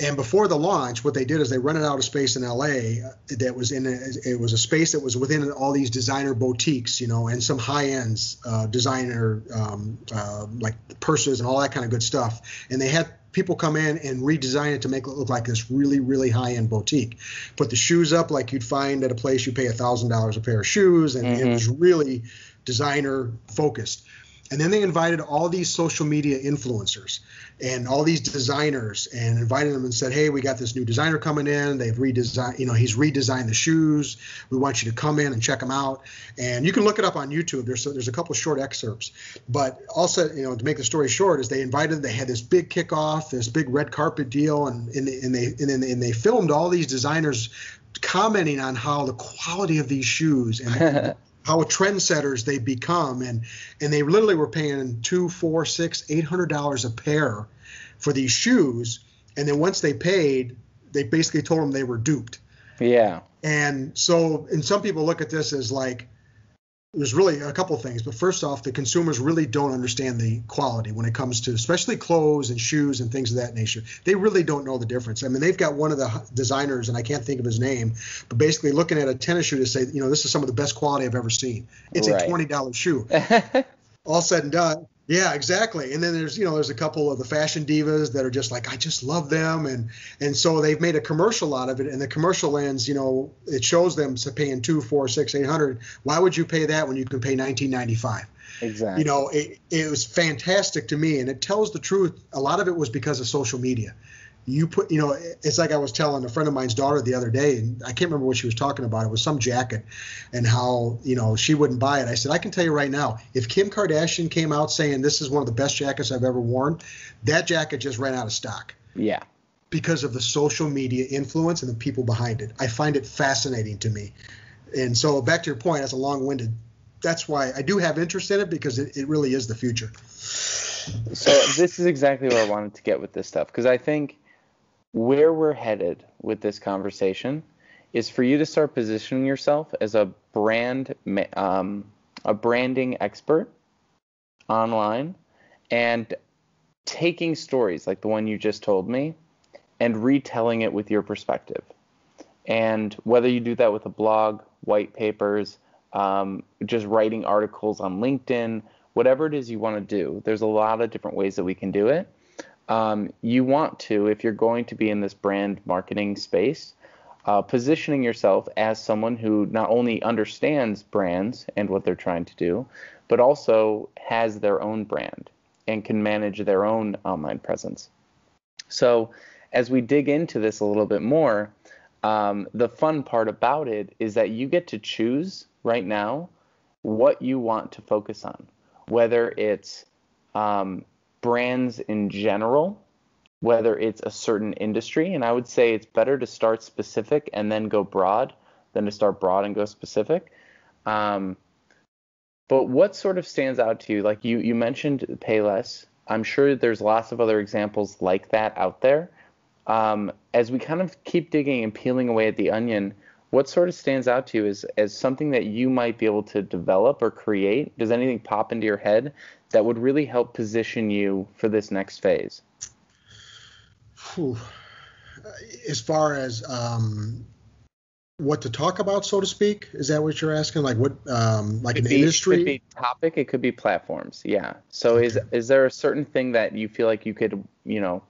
And before the launch, what they did is they rented out a space in LA that was in a, it was a space that was within all these designer boutiques, you know, and some high ends uh, designer um, uh, like purses and all that kind of good stuff. And they had people come in and redesign it to make it look like this really really high end boutique. Put the shoes up like you'd find at a place you pay a thousand dollars a pair of shoes, and mm-hmm. it was really designer focused. And then they invited all these social media influencers and all these designers and invited them and said, "Hey, we got this new designer coming in. They've redesigned, you know, he's redesigned the shoes. We want you to come in and check them out." And you can look it up on YouTube. There's there's a couple short excerpts. But also, you know, to make the story short, is they invited, they had this big kickoff, this big red carpet deal, and and, and they and then and they filmed all these designers commenting on how the quality of these shoes and how trendsetters they become. And and they literally were paying two four six eight hundred dollars a pair for these shoes. And then once they paid they basically told them they were duped. Yeah. And so and some people look at this as like there's really a couple things but first off the consumers really don't understand the quality when it comes to especially clothes and shoes and things of that nature. They really don't know the difference. I mean they've got one of the designers and i can't think of his name but basically looking at a tennis shoe to say you know this is some of the best quality i've ever seen. It's right. a $20 shoe. All said and done yeah, exactly. And then there's you know there's a couple of the fashion divas that are just like I just love them, and and so they've made a commercial out of it. And the commercial ends, you know, it shows them paying two, four, six, eight hundred. Why would you pay that when you can pay nineteen ninety five? Exactly. You know, it, it was fantastic to me, and it tells the truth. A lot of it was because of social media you put, you know, it's like I was telling a friend of mine's daughter the other day, and I can't remember what she was talking about. It was some jacket and how, you know, she wouldn't buy it. I said, I can tell you right now, if Kim Kardashian came out saying this is one of the best jackets I've ever worn, that jacket just ran out of stock. Yeah. Because of the social media influence and the people behind it. I find it fascinating to me. And so back to your point, that's a long winded. That's why I do have interest in it because it, it really is the future. So this is exactly what I wanted to get with this stuff because I think where we're headed with this conversation is for you to start positioning yourself as a brand um, a branding expert online and taking stories like the one you just told me and retelling it with your perspective. And whether you do that with a blog white papers um, just writing articles on linkedin whatever it is you want to do there's a lot of different ways that we can do it um, you want to, if you're going to be in this brand marketing space, uh, positioning yourself as someone who not only understands brands and what they're trying to do, but also has their own brand and can manage their own online presence. So, as we dig into this a little bit more, um, the fun part about it is that you get to choose right now what you want to focus on, whether it's um, brands in general, whether it's a certain industry. And I would say it's better to start specific and then go broad than to start broad and go specific. Um, but what sort of stands out to you? Like you, you mentioned Payless. I'm sure there's lots of other examples like that out there. Um, as we kind of keep digging and peeling away at the onion, what sort of stands out to you as, as something that you might be able to develop or create? Does anything pop into your head that would really help position you for this next phase? As far as um, what to talk about, so to speak, is that what you're asking? Like what, um, like an be, industry? It could be topic. It could be platforms. Yeah. So okay. is is there a certain thing that you feel like you could, you know,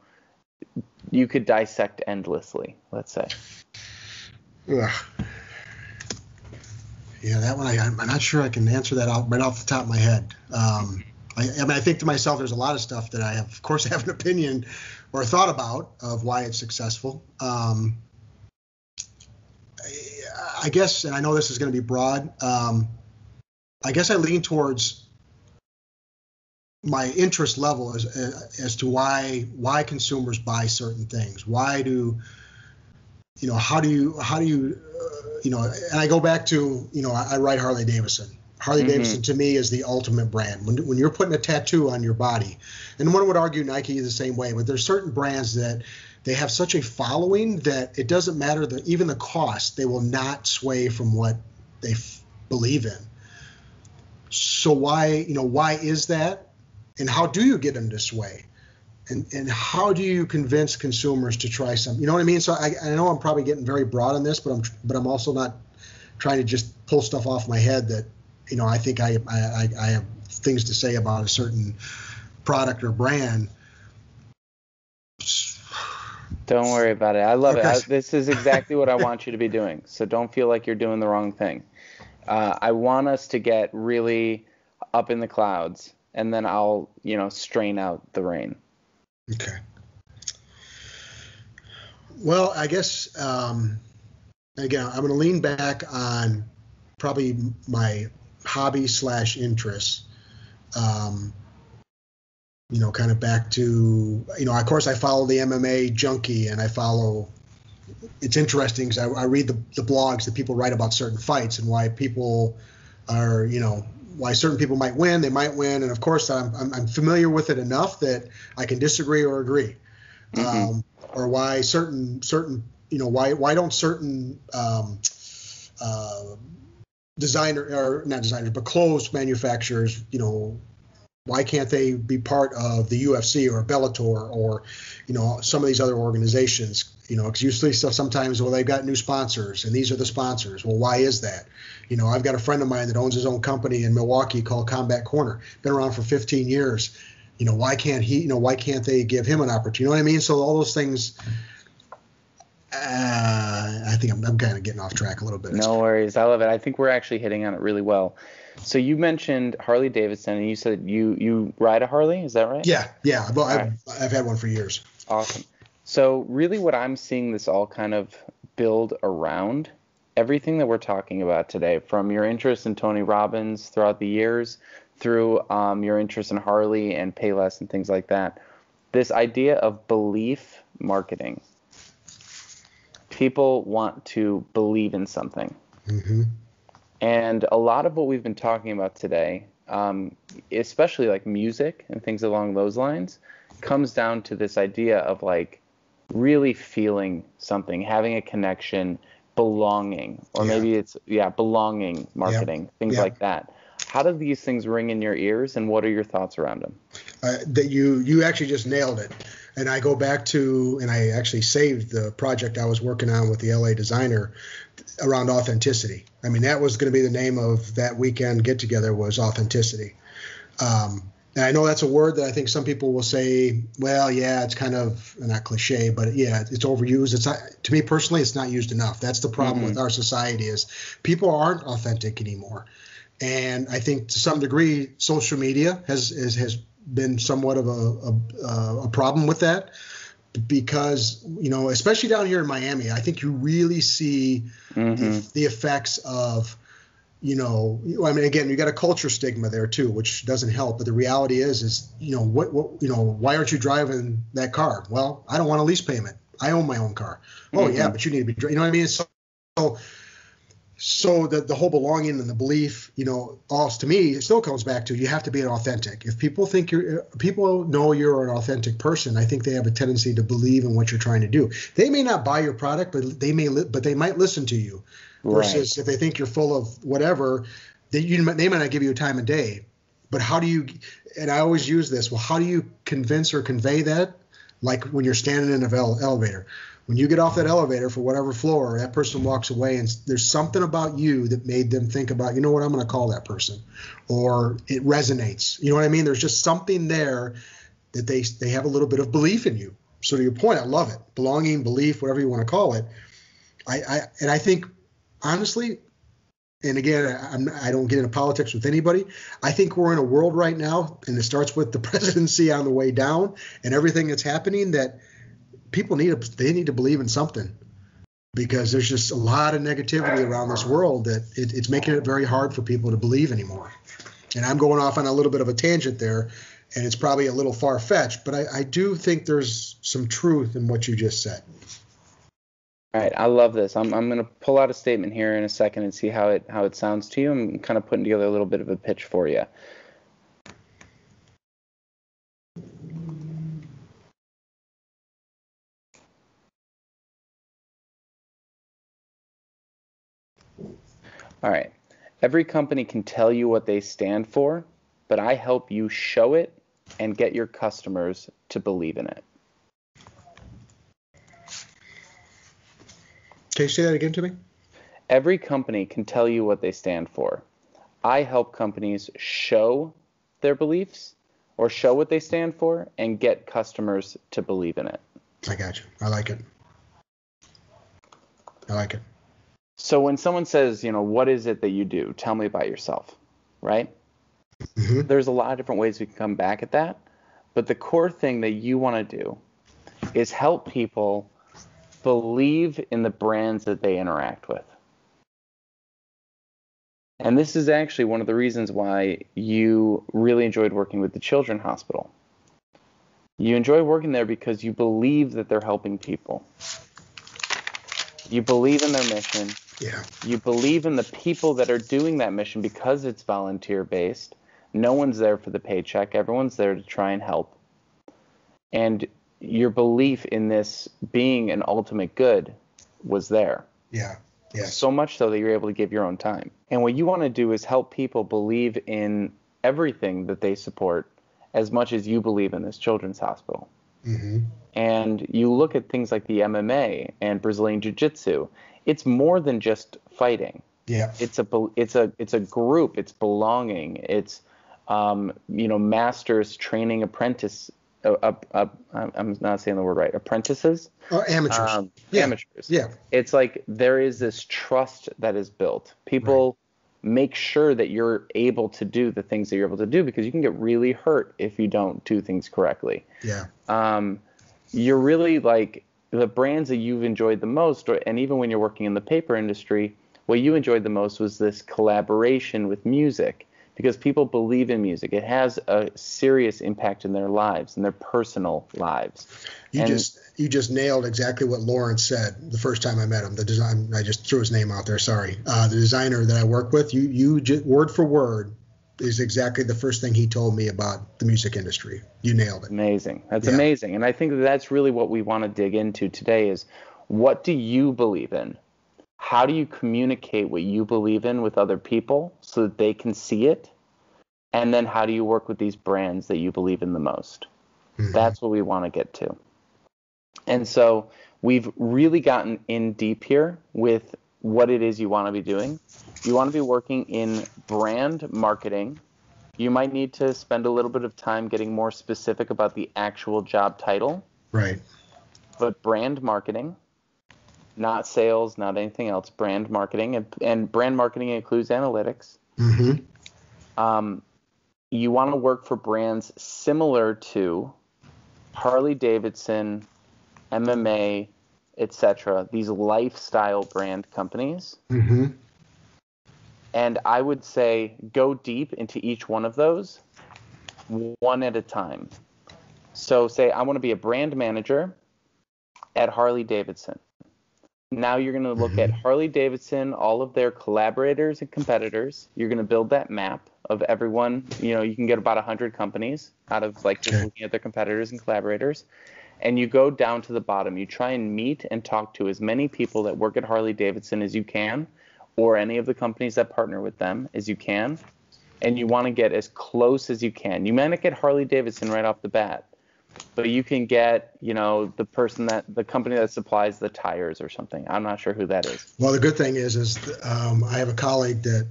you could dissect endlessly? Let's say. Ugh. Yeah, that one I, am not sure I can answer that out right off the top of my head. Um, I, I, mean, I think to myself, there's a lot of stuff that I have, of course, I have an opinion or thought about of why it's successful. Um, I, I, guess, and I know this is going to be broad. Um, I guess I lean towards my interest level as as to why why consumers buy certain things. Why do you know how do you how do you uh, you know and I go back to you know I, I write Harley Davidson Harley mm-hmm. Davidson to me is the ultimate brand. When, when you're putting a tattoo on your body, and one would argue Nike is the same way, but there's certain brands that they have such a following that it doesn't matter that even the cost, they will not sway from what they f- believe in. So why, you know, why is that? And how do you get them to sway? And, and how do you convince consumers to try something? You know what I mean? So I, I know I'm probably getting very broad on this, but I'm but I'm also not trying to just pull stuff off my head that you know, I think I, I, I have things to say about a certain product or brand. Don't worry about it. I love okay. it. I, this is exactly what I want you to be doing. So don't feel like you're doing the wrong thing. Uh, I want us to get really up in the clouds, and then I'll, you know, strain out the rain. Okay. Well, I guess um, again, I'm going to lean back on probably my hobby slash interests. Um, you know, kind of back to, you know, of course I follow the MMA junkie and I follow, it's interesting because I, I, read the, the blogs that people write about certain fights and why people are, you know, why certain people might win, they might win. And of course I'm, I'm, I'm familiar with it enough that I can disagree or agree. Mm-hmm. Um, or why certain, certain, you know, why, why don't certain, um, uh, designer or not designers, but clothes manufacturers, you know, why can't they be part of the UFC or Bellator or, you know, some of these other organizations? You know, because usually stuff sometimes, well, they've got new sponsors and these are the sponsors. Well, why is that? You know, I've got a friend of mine that owns his own company in Milwaukee called Combat Corner, been around for 15 years. You know, why can't he, you know, why can't they give him an opportunity? You know what I mean? So all those things uh, I think I'm, I'm kind of getting off track a little bit. No worries. I love it. I think we're actually hitting on it really well. So you mentioned Harley Davidson, and you said you you ride a Harley. Is that right? Yeah, yeah. I've, I've, right. I've had one for years. Awesome. So really, what I'm seeing this all kind of build around everything that we're talking about today, from your interest in Tony Robbins throughout the years, through um, your interest in Harley and Payless and things like that. This idea of belief marketing people want to believe in something. Mm-hmm. And a lot of what we've been talking about today, um, especially like music and things along those lines, comes down to this idea of like really feeling something, having a connection, belonging, or yeah. maybe it's, yeah, belonging marketing, yeah. things yeah. like that. How do these things ring in your ears, and what are your thoughts around them? Uh, that you you actually just nailed it and I go back to and I actually saved the project I was working on with the LA designer around authenticity. I mean, that was going to be the name of that weekend get together was authenticity. Um, and I know that's a word that I think some people will say, well, yeah, it's kind of not cliche, but yeah, it's overused. It's not, to me personally, it's not used enough. That's the problem mm-hmm. with our society is people aren't authentic anymore. And I think to some degree, social media has, has, has been somewhat of a, a, a problem with that because you know especially down here in miami i think you really see mm-hmm. the, the, effects of you know i mean again you got a culture stigma there too which doesn't help but the reality is is you know what, what you know why aren't you driving that car well i don't want a lease payment i own my own car oh mm-hmm. yeah but you need to be you know what i mean so, so so the, the whole belonging and the belief, you know, all to me, it still comes back to you have to be an authentic. If people think you're, people know you're an authentic person, I think they have a tendency to believe in what you're trying to do. They may not buy your product, but they may, li- but they might listen to you. Versus right. if they think you're full of whatever, they, you, they might not give you a time of day. But how do you, and I always use this, well, how do you convince or convey that? Like when you're standing in an elevator when you get off that elevator for whatever floor, that person walks away and there's something about you that made them think about, you know what, I'm going to call that person, or it resonates. You know what I mean? There's just something there that they they have a little bit of belief in you. So to your point, I love it. Belonging, belief, whatever you want to call it. I, I and I think honestly, and again, I'm, I don't get into politics with anybody. I think we're in a world right now, and it starts with the presidency on the way down and everything that's happening that people need to they need to believe in something because there's just a lot of negativity around this world that it, it's making it very hard for people to believe anymore. And I'm going off on a little bit of a tangent there, and it's probably a little far fetched, but I, I do think there's some truth in what you just said. All right, I love this. I'm, I'm going to pull out a statement here in a second and see how it how it sounds to you. I'm kind of putting together a little bit of a pitch for you. All right. Every company can tell you what they stand for, but I help you show it and get your customers to believe in it. Can you say that again to me? Every company can tell you what they stand for. I help companies show their beliefs or show what they stand for and get customers to believe in it. I got you. I like it. I like it. So when someone says, you know, what is it that you do? Tell me about yourself, right? Mm-hmm. There's a lot of different ways we can come back at that. But the core thing that you want to do is help people believe in the brands that they interact with. And this is actually one of the reasons why you really enjoyed working with the Children's Hospital. You enjoy working there because you believe that they're helping people. You believe in their mission yeah. You believe in the people that are doing that mission because it's volunteer based. No one's there for the paycheck. Everyone's there to try and help. And your belief in this being an ultimate good was there. Yeah. Yeah. So much so that you're able to give your own time. And what you want to do is help people believe in everything that they support as much as you believe in this children's hospital. Mm-hmm. And you look at things like the MMA and Brazilian Jiu Jitsu, it's more than just fighting. Yeah. It's a it's a it's a group. It's belonging. It's um, you know masters training apprentice. Uh, uh, uh, I'm not saying the word right. Apprentices. Oh, amateurs. Um, yeah. Amateurs. Yeah. It's like there is this trust that is built. People right. make sure that you're able to do the things that you're able to do because you can get really hurt if you don't do things correctly. Yeah. Um, you're really like the brands that you've enjoyed the most, or, and even when you're working in the paper industry, what you enjoyed the most was this collaboration with music because people believe in music. It has a serious impact in their lives, in their personal lives. You and, just you just nailed exactly what Lawrence said the first time I met him. The design I just threw his name out there. Sorry, uh, the designer that I work with. You you just, word for word is exactly the first thing he told me about the music industry. You nailed it. Amazing. That's yeah. amazing. And I think that that's really what we want to dig into today is what do you believe in? How do you communicate what you believe in with other people so that they can see it? And then how do you work with these brands that you believe in the most? Mm-hmm. That's what we want to get to. And so we've really gotten in deep here with what it is you want to be doing. You want to be working in brand marketing. You might need to spend a little bit of time getting more specific about the actual job title. Right. But brand marketing, not sales, not anything else, brand marketing. And, and brand marketing includes analytics. Mm-hmm. Um, you want to work for brands similar to Harley Davidson, MMA, etc. These lifestyle brand companies. Mm-hmm. And I would say go deep into each one of those, one at a time. So say I want to be a brand manager at Harley Davidson. Now you're going to look at Mm-hmm. Harley Davidson, all of their collaborators and competitors. You're going to build that map of everyone. You know, you can get about 100 companies out of like just looking at their competitors and collaborators. And you go down to the bottom. You try and meet and talk to as many people that work at Harley Davidson as you can, or any of the companies that partner with them as you can. And you want to get as close as you can. You might not get Harley Davidson right off the bat, but you can get, you know, the person that the company that supplies the tires or something. I'm not sure who that is. Well, the good thing is, is um, I have a colleague that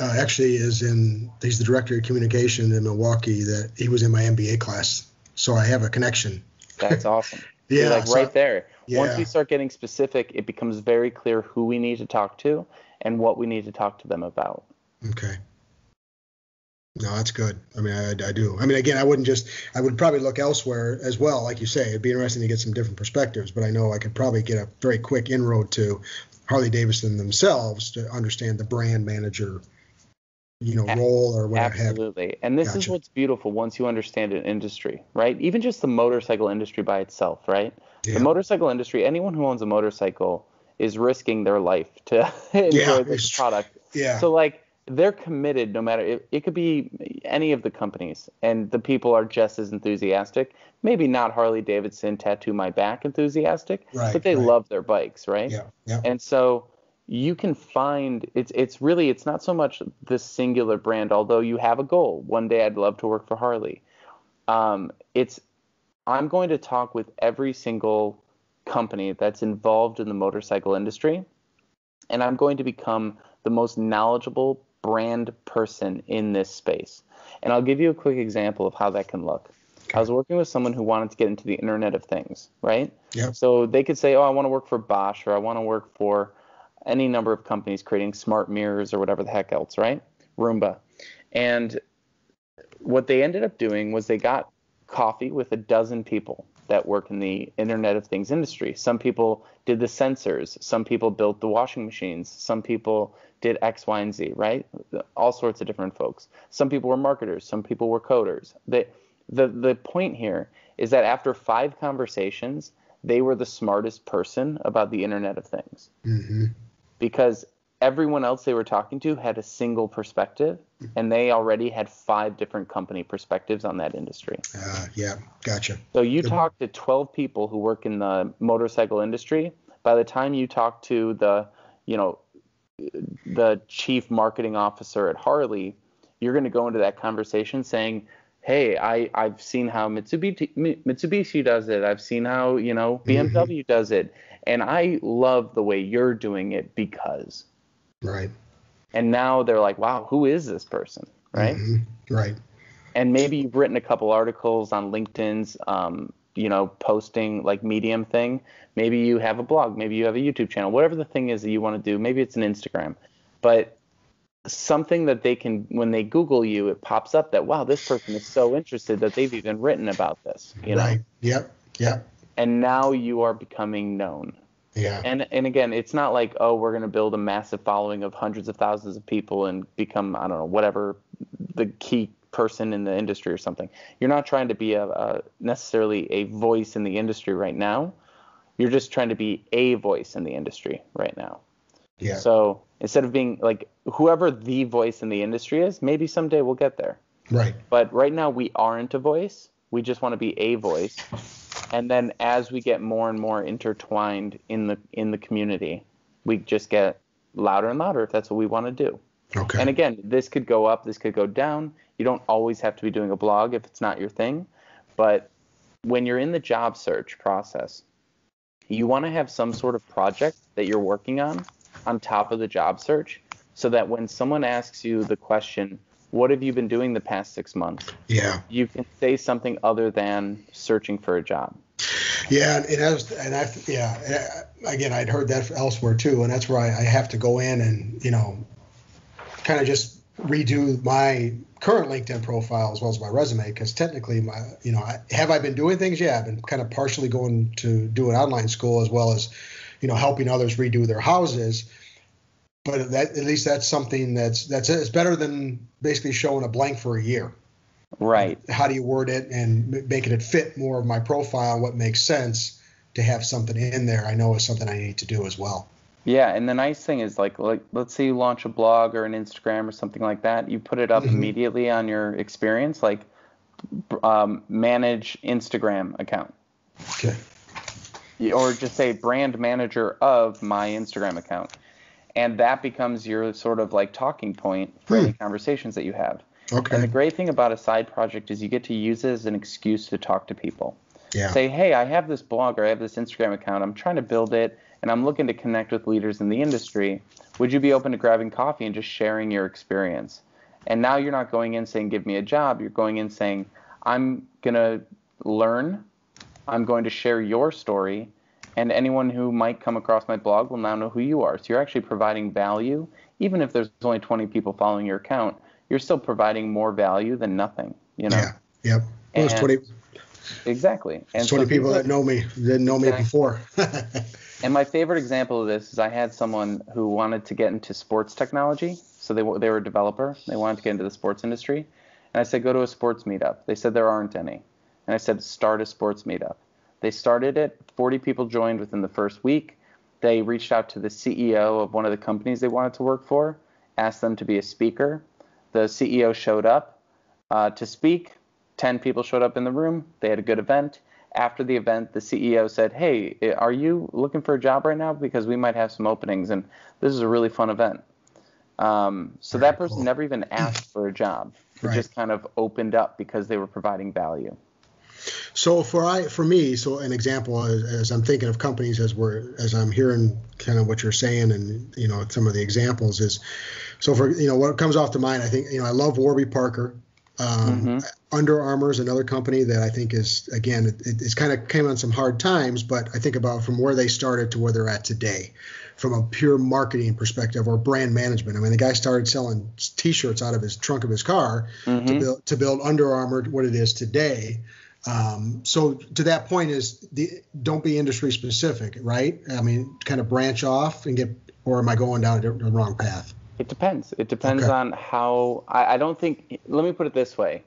uh, actually is in. He's the director of communication in Milwaukee. That he was in my MBA class, so I have a connection. That's awesome. Yeah, You're like so- right there. Yeah. Once we start getting specific, it becomes very clear who we need to talk to and what we need to talk to them about. Okay. No, that's good. I mean, I, I do. I mean, again, I wouldn't just. I would probably look elsewhere as well, like you say. It'd be interesting to get some different perspectives, but I know I could probably get a very quick inroad to Harley Davidson themselves to understand the brand manager, you know, role or whatever. Absolutely. And this is what's beautiful once you understand an industry, right? Even just the motorcycle industry by itself, right? Yeah. The motorcycle industry, anyone who owns a motorcycle is risking their life to enjoy Yeah, this product. Yeah. So like they're committed no matter it, it could be any of the companies and the people are just as enthusiastic. Maybe not Harley Davidson tattoo my back enthusiastic, Right, but they right. love their bikes, right? yeah. Yeah. And so you can find it's it's really it's not so much the singular brand, although you have a goal. One day I'd love to work for Harley. Um, it's I'm going to talk with every single company that's involved in the motorcycle industry, and I'm going to become the most knowledgeable brand person in this space. And I'll give you a quick example of how that can look. I was working with someone who wanted to get into the Internet of Things, right? Yep. So they could say, "Oh, I want to work for Bosch or I want to work for any number of companies creating smart mirrors or whatever the heck else, right? Roomba." And what they ended up doing was they got coffee with a dozen people that work in the Internet of Things industry. Some people did the sensors, some people built the washing machines, some people did X, Y, and Z, right? All sorts of different folks. Some people were marketers, some people were coders. They, the the point here is that after five conversations, they were the smartest person about the Internet of Things hmm because everyone else they were talking to had a single perspective and they already had five different company perspectives on that industry. Uh, yeah. Gotcha. So you Good. talk to 12 people who work in the motorcycle industry, by the time you talk to the, you know, the chief marketing officer at Harley, you're going to go into that conversation saying, "Hey, I I've seen how Mitsubishi Mitsubishi does it. I've seen how, you know, BMW does it, and I love the way you're doing it because." Right. And now they're like, "Wow, who is this person?" Right? Mhm. Right. and maybe you've written a couple articles on LinkedIn's, um, you know, posting like Medium thing. Maybe you have a blog. Maybe you have a YouTube channel. Whatever the thing is that you want to do. Maybe it's an Instagram, but something that they can, when they Google you, it pops up that wow, this person is so interested that they've even written about this. You know, Right. Yep. Yep. and now you are becoming known. Yeah. And and again, it's not like oh, we're going to build a massive following of hundreds of thousands of people and become I don't know whatever the key person in the industry or something. You're not trying to be a, a necessarily a voice in the industry right now. You're just trying to be a voice in the industry right now. Yeah. So instead of being like whoever the voice in the industry is, maybe someday we'll get there. Right. But right now we aren't a voice. We just want to be a voice. And then as we get more and more intertwined in the in the community, we just get louder and louder if that's what we want to do. Okay. And again, this could go up, this could go down. You don't always have to be doing a blog if it's not your thing. But when you're in the job search process, you want to have some sort of project that you're working on on top of the job search so that when someone asks you the question, what have you been doing the past six months? yeah. You can say something other than searching for a job. Yeah, and and, as, and I, yeah, uh, again, I'd heard that elsewhere too, and that's where I, I have to go in and you know, kind of just redo my current LinkedIn profile as well as my resume because technically, my you know, I, have I been doing things? Yeah, I've been kind of partially going to do an online school as well as, you know, helping others redo their houses. But that at least that's something that's that's it's better than basically showing a blank for a year Right. how do you word it and making it fit more of my profile what makes sense to have something in there, I know is something I need to do as well. Yeah, and the nice thing is like like let's say you launch a blog or an Instagram or something like that, you put it up mm-hmm. immediately on your experience, like um, manage Instagram account. Okay. Or just say brand manager of my Instagram account, and that becomes your sort of like talking point for hmm. any conversations that you have. Okay. And the great thing about a side project is you get to use it as an excuse to talk to people. Yeah. Say, hey, I have this blog or I have this Instagram account. I'm trying to build it and I'm looking to connect with leaders in the industry. Would you be open to grabbing coffee and just sharing your experience? And now you're not going in saying, give me a job. You're going in saying, I'm going to learn. I'm going to share your story. And anyone who might come across my blog will now know who you are. So you're actually providing value. Even if there's only 20 people following your account, you're still providing more value than nothing, you know? Yeah. Yep. Well, and, 20, exactly. And 20 so people that know me didn't know exactly. me before. And my favorite example of this is I had someone who wanted to get into sports technology. So they, they were a developer. They wanted to get into the sports industry. And I said, go to a sports meetup. They said there aren't any. And I said, start a sports meetup. They started it. 40 people joined within the first week. They reached out to the CEO of one of the companies they wanted to work for, asked them to be a speaker. The CEO showed up uh, to speak. 10 people showed up in the room. They had a good event after the event, the CEO said, "Hey, are you looking for a job right now? Because we might have some openings, and this is a really fun event." Um, so Very that person cool. never even asked for a job. It right. just kind of opened up because they were providing value. So for I for me, so an example as, as, I'm thinking of companies as we're as I'm hearing kind of what you're saying and you know some of the examples is so for you know what comes off to mind, I think you know I love Warby Parker. Um, mm-hmm. Under Armour is another company that I think is again it, it's kind of came on some hard times, but I think about from where they started to where they're at today, from a pure marketing perspective or brand management. I mean, the guy started selling T-shirts out of his trunk of his car mm-hmm. to build to build Under Armour what it is today. Um, so to that point is the don't be industry specific, right? I mean, kind of branch off and get, or am I going down the wrong path? It depends. It depends okay. on how. I, I don't think. Let me put it this way: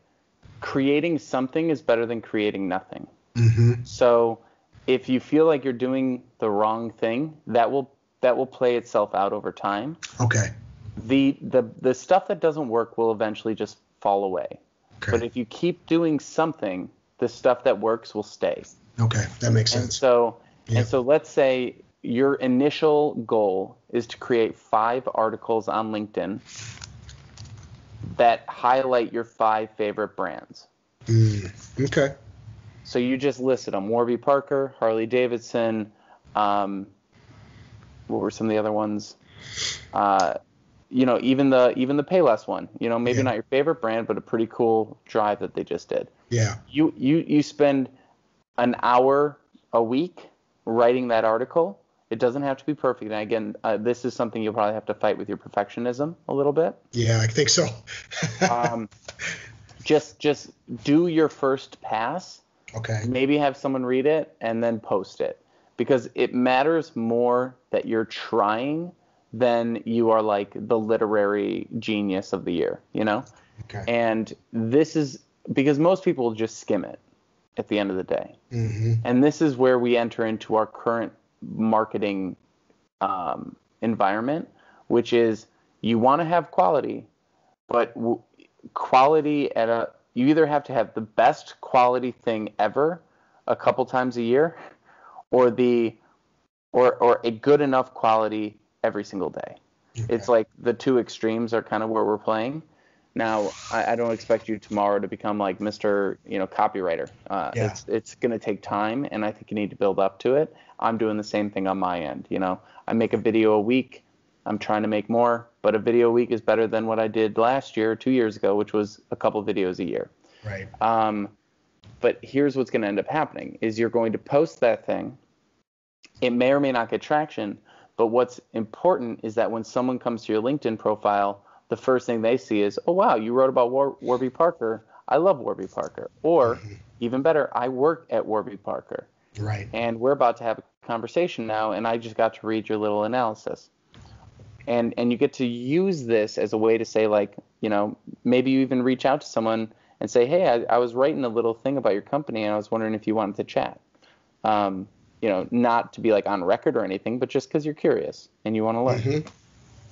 creating something is better than creating nothing. Mm-hmm. So if you feel like you're doing the wrong thing, that will that will play itself out over time. Okay. The the the stuff that doesn't work will eventually just fall away. Okay. But if you keep doing something, the stuff that works will stay. Okay, that makes sense. And so and so let's say your initial goal is to create five articles on LinkedIn that highlight your five favorite brands. Mm, okay. So you just listed them: Warby Parker, Harley Davidson. Um, what were some of the other ones? Uh, you know, even the even the Payless one. You know, maybe yeah. not your favorite brand, but a pretty cool drive that they just did. Yeah. You you you spend an hour a week writing that article it doesn't have to be perfect. And again, uh, this is something you'll probably have to fight with your perfectionism a little bit. Yeah, I think so. um, just just do your first pass. Okay. Maybe have someone read it and then post it because it matters more that you're trying than you are like the literary genius of the year, you know? Okay. And this is because most people just skim it at the end of the day. Mm-hmm. And this is where we enter into our current marketing um, environment, which is you want to have quality, but w- quality at a you either have to have the best quality thing ever a couple times a year, or the or or a good enough quality every single day. Okay. It's like the two extremes are kind of where we're playing. Now, I, I, don't expect you tomorrow to become like Mr. You know, copywriter. Uh, yeah. It's it's going to take time, and I think you need to build up to it. I'm doing the same thing on my end. You know, I make a video a week. I'm trying to make more, but a video a week is better than what I did last year, two years ago, which was a couple videos a year. Right. Um, but here's what's going to end up happening: is you're going to post that thing. It may or may not get traction, but what's important is that when someone comes to your LinkedIn profile the first thing they see is, oh wow, you wrote about War- Warby Parker. I love Warby Parker. Or mm-hmm. even better, I work at Warby Parker. Right. And we're about to have a conversation now, and I just got to read your little analysis. And and you get to use this as a way to say like, you know, maybe you even reach out to someone and say, hey, I, I was writing a little thing about your company, and I was wondering if you wanted to chat. Um, you know, not to be like on record or anything, but just because you're curious and you want to learn. Mhm.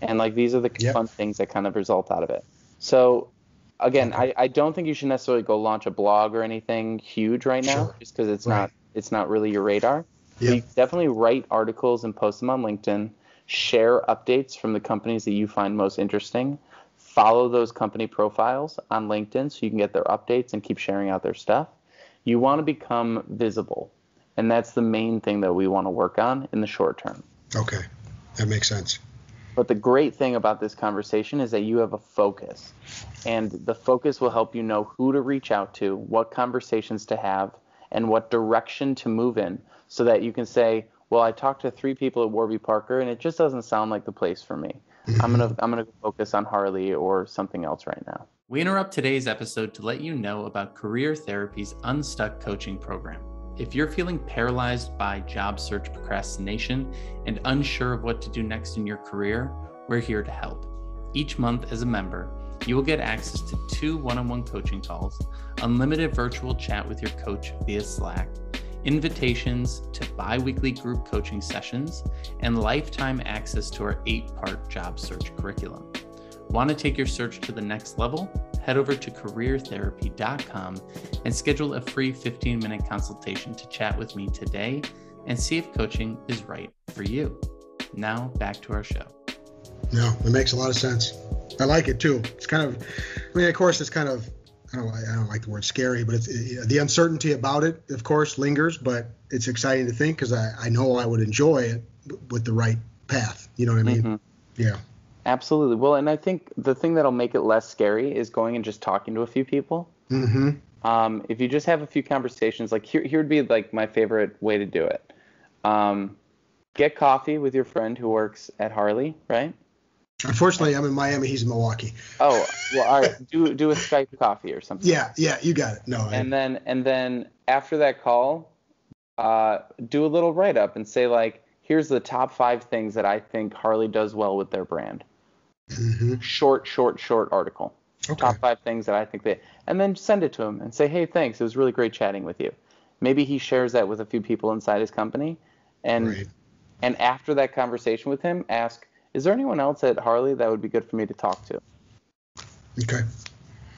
And like these are the Yep. fun things that kind of result out of it. So again, I, I don't think you should necessarily go launch a blog or anything huge right now, Sure. just because it's Right. not it's not really your radar. Yep. You definitely write articles and post them on LinkedIn. Share updates from the companies that you find most interesting. Follow those company profiles on LinkedIn so you can get their updates and keep sharing out their stuff. You want to become visible, and that's the main thing that we want to work on in the short term. Okay, that makes sense. But the great thing about this conversation is that you have a focus. And the focus will help you know who to reach out to, what conversations to have, and what direction to move in so that you can say, well, I talked to three people at Warby Parker and it just doesn't sound like the place for me. I'm going to mm-hmm. I'm going to focus on Harley or something else right now. We interrupt today's episode to let you know about Career Therapy's Unstuck coaching program. If you're feeling paralyzed by job search procrastination and unsure of what to do next in your career, we're here to help. Each month, as a member, you will get access to two one on one coaching calls, unlimited virtual chat with your coach via Slack, invitations to bi weekly group coaching sessions, and lifetime access to our eight part job search curriculum. Want to take your search to the next level? Head over to careertherapy.com and schedule a free 15 minute consultation to chat with me today and see if coaching is right for you. Now, back to our show. No, it makes a lot of sense. I like it too. It's kind of, I mean, of course, it's kind of, I don't, I don't like the word scary, but it's it, the uncertainty about it, of course, lingers. But it's exciting to think because I, I know I would enjoy it with the right path. You know what I mean? Mhm. Yeah. Absolutely. Well, and I think the thing that'll make it less scary is going and just talking to a few people. Mm-hmm. Um, if you just have a few conversations, like here, here would be like my favorite way to do it. Um, get coffee with your friend who works at Harley, right? Unfortunately, I'm in Miami. He's in Milwaukee. Oh, well, all right. Do do a Skype coffee or something. Yeah, yeah, you got it. No, I, And then and then after that call, uh, do a little write up and say like, here's the top five things that I think Harley does well with their brand. Mhm. Short, short, short article. okay. top five things that I think they, and then send it to him and say, hey, thanks, it was really great chatting with you. Maybe he shares that with a few people inside his company, and Right. and after that conversation with him, ask, is there anyone else at Harley that would be good for me to talk to? Okay.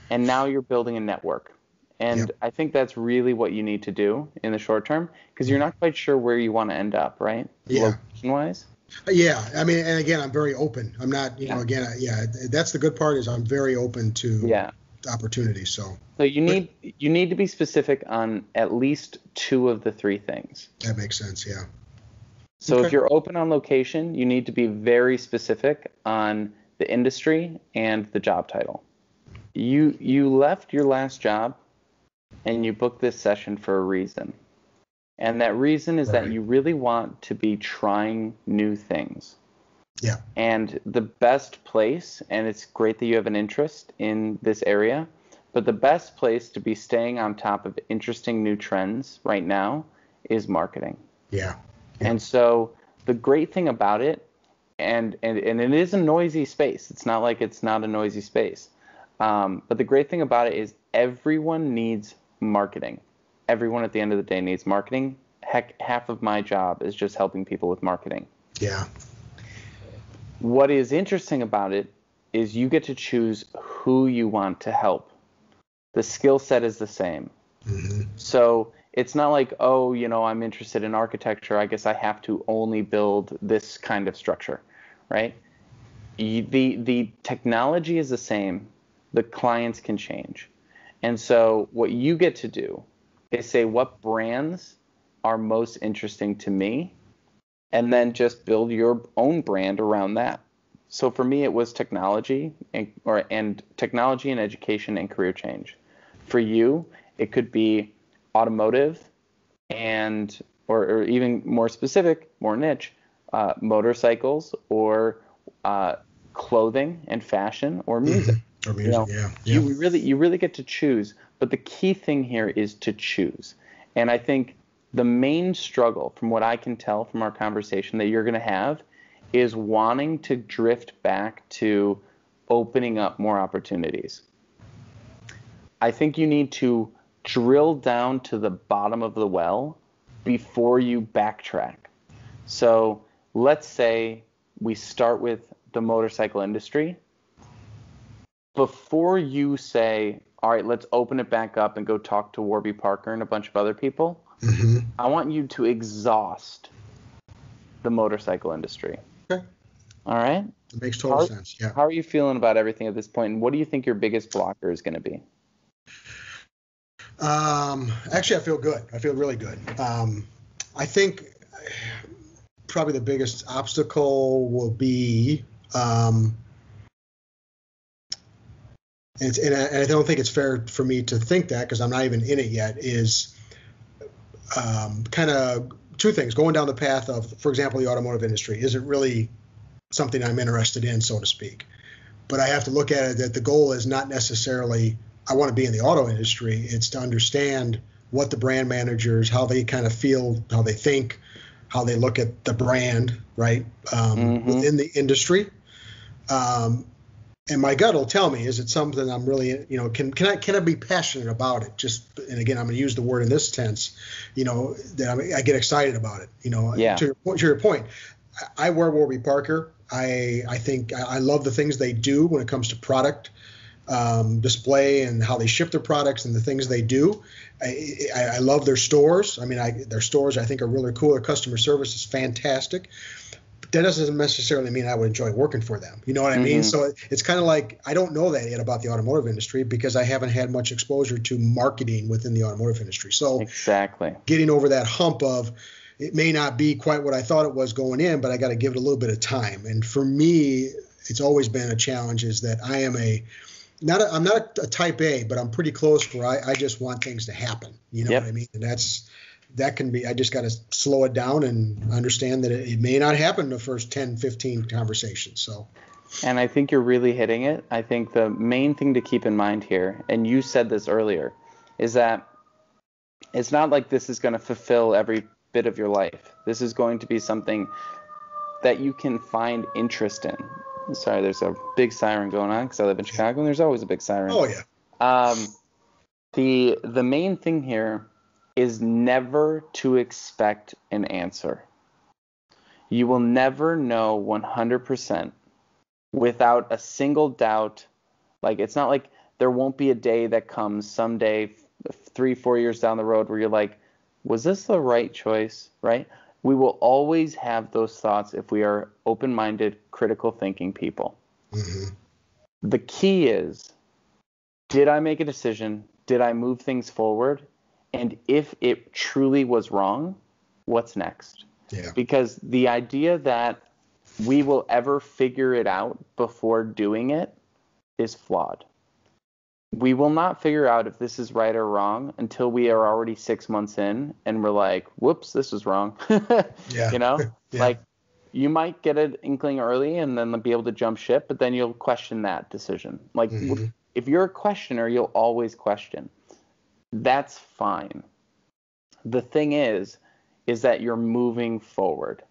And now you're building a network. And Yep. I think that's really what you need to do in the short term because you're not quite sure where you want to end up, right? Yeah. Location wise. Yeah, I mean, and again, I'm very open. I'm not, you know, again, I- yeah, that's the good part is I'm very open to Yeah. opportunities. So So you need you need to be specific on at least two of the three things. that makes sense. Yeah. So Okay. if you're open on location, you need to be very specific on the industry and the job title. You you left your last job and you booked this session for a reason. And that reason is that you really want to be trying new things. Yeah. And the best place, and it's great that you have an interest in this area, but the best place to be staying on top of interesting new trends right now is marketing. Yeah. Yeah. And so the great thing about it, and, and, and it is a noisy space. It's not like it's not a noisy space. Um, but the great thing about it is everyone needs marketing. Everyone at the end of the day needs marketing. Heck, half of my job is just helping people with marketing. Yeah. What is interesting about it is you get to choose who you want to help. The skill set is the same. hmm So it's not like, oh, you know, I'm interested in architecture. I guess I have to only build this kind of structure, right? The the technology is the same. The clients can change, and so what you get to do is say what brands are most interesting to me, and then just build your own brand around that. So for me, it was technology and or and technology and education and career change. For you, it could be automotive and or, or even more specific, more niche, uh, motorcycles or uh, clothing and fashion or music. Or music. know, yeah. Yeah. You really you really get to choose, but the key thing here is to choose. And I think the main struggle, from what I can tell from our conversation, that you're going to have is wanting to drift back to opening up more opportunities. I think you need to drill down to the bottom of the well before you backtrack. So let's say we start with the motorcycle industry. Before you say, all right, let's open it back up and go talk to Warby Parker and a bunch of other people, hmm I want you to exhaust the motorcycle industry. Okay. All right. It makes total How- sense. Yeah. How are you feeling about everything at this point? And what do you think your biggest blocker is going to be? Um, actually, I feel good. I feel really good. Um, I think probably the biggest obstacle will be, um, and, and, I, and I don't think it's fair for me to think that because I'm not even in it yet. Is um, kind of two things going down the path of, for example, the automotive industry. Is it really something I'm interested in, so to speak? But I have to look at it that the goal is not necessarily I want to be in the auto industry. It's to understand what the brand managers, how they kind of feel, how they think, how they look at the brand, right, um, Mhm. within the industry. Um, and my gut will tell me is it something I'm really, you know, can can I can I be passionate about it? Just and again, I'm going to use the word in this tense, you know, that I'm, I get excited about it. You know, Yeah. to your point, to your point, I I wear Warby Parker. I I think I, I love the things they do when it comes to product um, display and how they ship their products and the things they do. I, I, I love their stores. I mean, I, their stores I think are really cool. Their customer service is fantastic. But that doesn't necessarily mean I would enjoy working for them. You know what I mean? Mhm. So it's kind of like I don't know that yet about the automotive industry because I haven't had much exposure to marketing within the automotive industry. So Exactly. getting over that hump of it may not be quite what I thought it was going in, but I got to give it a little bit of time. And for me, it's always been a challenge is that I am a not a, I'm not a, type A, but I'm pretty close where I, I just want things to happen. You know Yep. what I mean? And that's that can be I just got to slow it down and understand that it, it may not happen in the first 10, 15 conversations. So And I think you're really hitting it. I think the main thing to keep in mind here, and you said this earlier, is that it's not like this is going to fulfill every bit of your life. This is going to be something that you can find interest in. Sorry, there's a big siren going on because I live in Chicago, and there's always a big siren. oh yeah, Um, the the main thing here is never to expect an answer. You will never know 100% without a single doubt. Like it's not like there won't be a day that comes someday, three four years down the road, where you're like, was this the right choice? Right? We will always have those thoughts if we are open-minded, critical thinking people hmm the key is did I make a decision? Did I move things forward? And if it truly was wrong, what's next? yeah, Because the idea that we will ever figure it out before doing it is flawed. We will not figure out if this is right or wrong until we are already six months in and we're like, whoops, this was wrong. yeah, you know? Yeah. Like you might get an inkling early and then be able to jump ship, but then you'll question that decision. Like Mhm. if you're a questioner, you'll always question. That's fine. The thing is, is that you're moving forward.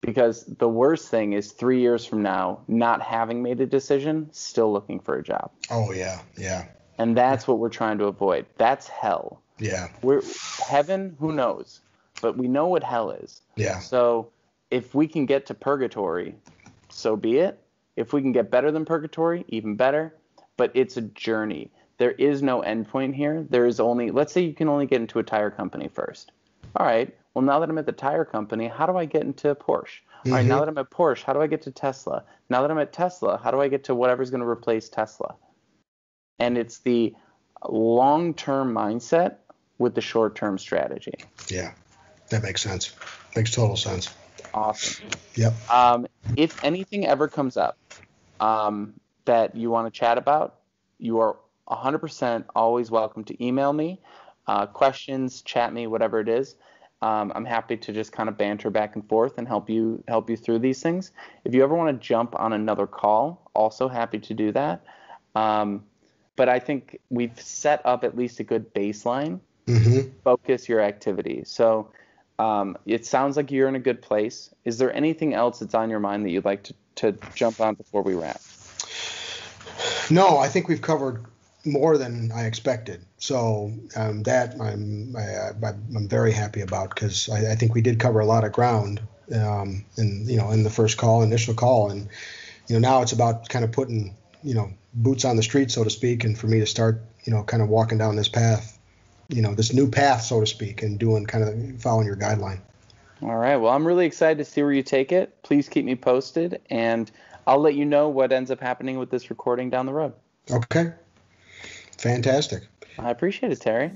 Because the worst thing is three years from now, not having made a decision, still looking for a job. oh yeah, yeah, And that's what we're trying to avoid. That's hell. yeah, We're heaven, who knows? But we know what hell is. yeah, So if we can get to purgatory, so be it. If we can get better than purgatory, even better. But it's a journey. There is no endpoint here. There is only, let's say you can only get into a tire company first. All right. Well, now that I'm at the tire company, how do I get into Porsche? All right. Now that I'm at Porsche, how do I get to Tesla? Now that I'm at Tesla, how do I get to whatever's going to replace Tesla? And it's the long term mindset with the short term strategy. yeah. That makes sense. Makes total sense. Awesome. Yep. Um, if anything ever comes up um, that you want to chat about, you are 100% always welcome to email me, uh, questions, chat me, whatever it is. Um, I'm happy to just kind of banter back and forth and help you help you through these things. If you ever want to jump on another call, also happy to do that. Um, but I think we've set up at least a good baseline hmm focus your activity. So um, it sounds like you're in a good place. Is there anything else that's on your mind that you'd like to, to jump on before we wrap? No, I think we've covered more than I expected. So um, that I'm I, am very happy about because I, I, think we did cover a lot of ground um, in you know in the first call, initial call, and you know now it's about kind of putting you know boots on the street, so to speak, and for me to start you know kind of walking down this path, you know this new path, so to speak, and doing kind of following your guideline. All right. Well, I'm really excited to see where you take it. Please keep me posted, and I'll let you know what ends up happening with this recording down the road. Okay. Fantastic. I appreciate it, Terry.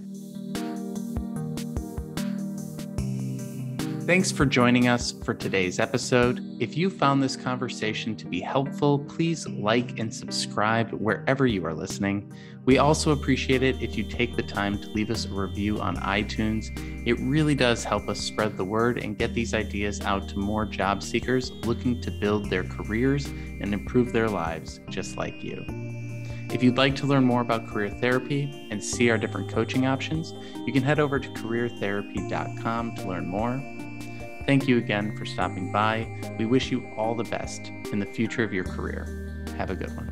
Thanks for joining us for today's episode. If you found this conversation to be helpful, please like and subscribe wherever you are listening. We also appreciate it if you take the time to leave us a review on iTunes. It really does help us spread the word and get these ideas out to more job seekers looking to build their careers and improve their lives just like you. If you'd like to learn more about career therapy and see our different coaching options, you can head over to careertherapy.com to learn more. Thank you again for stopping by. We wish you all the best in the future of your career. Have a good one.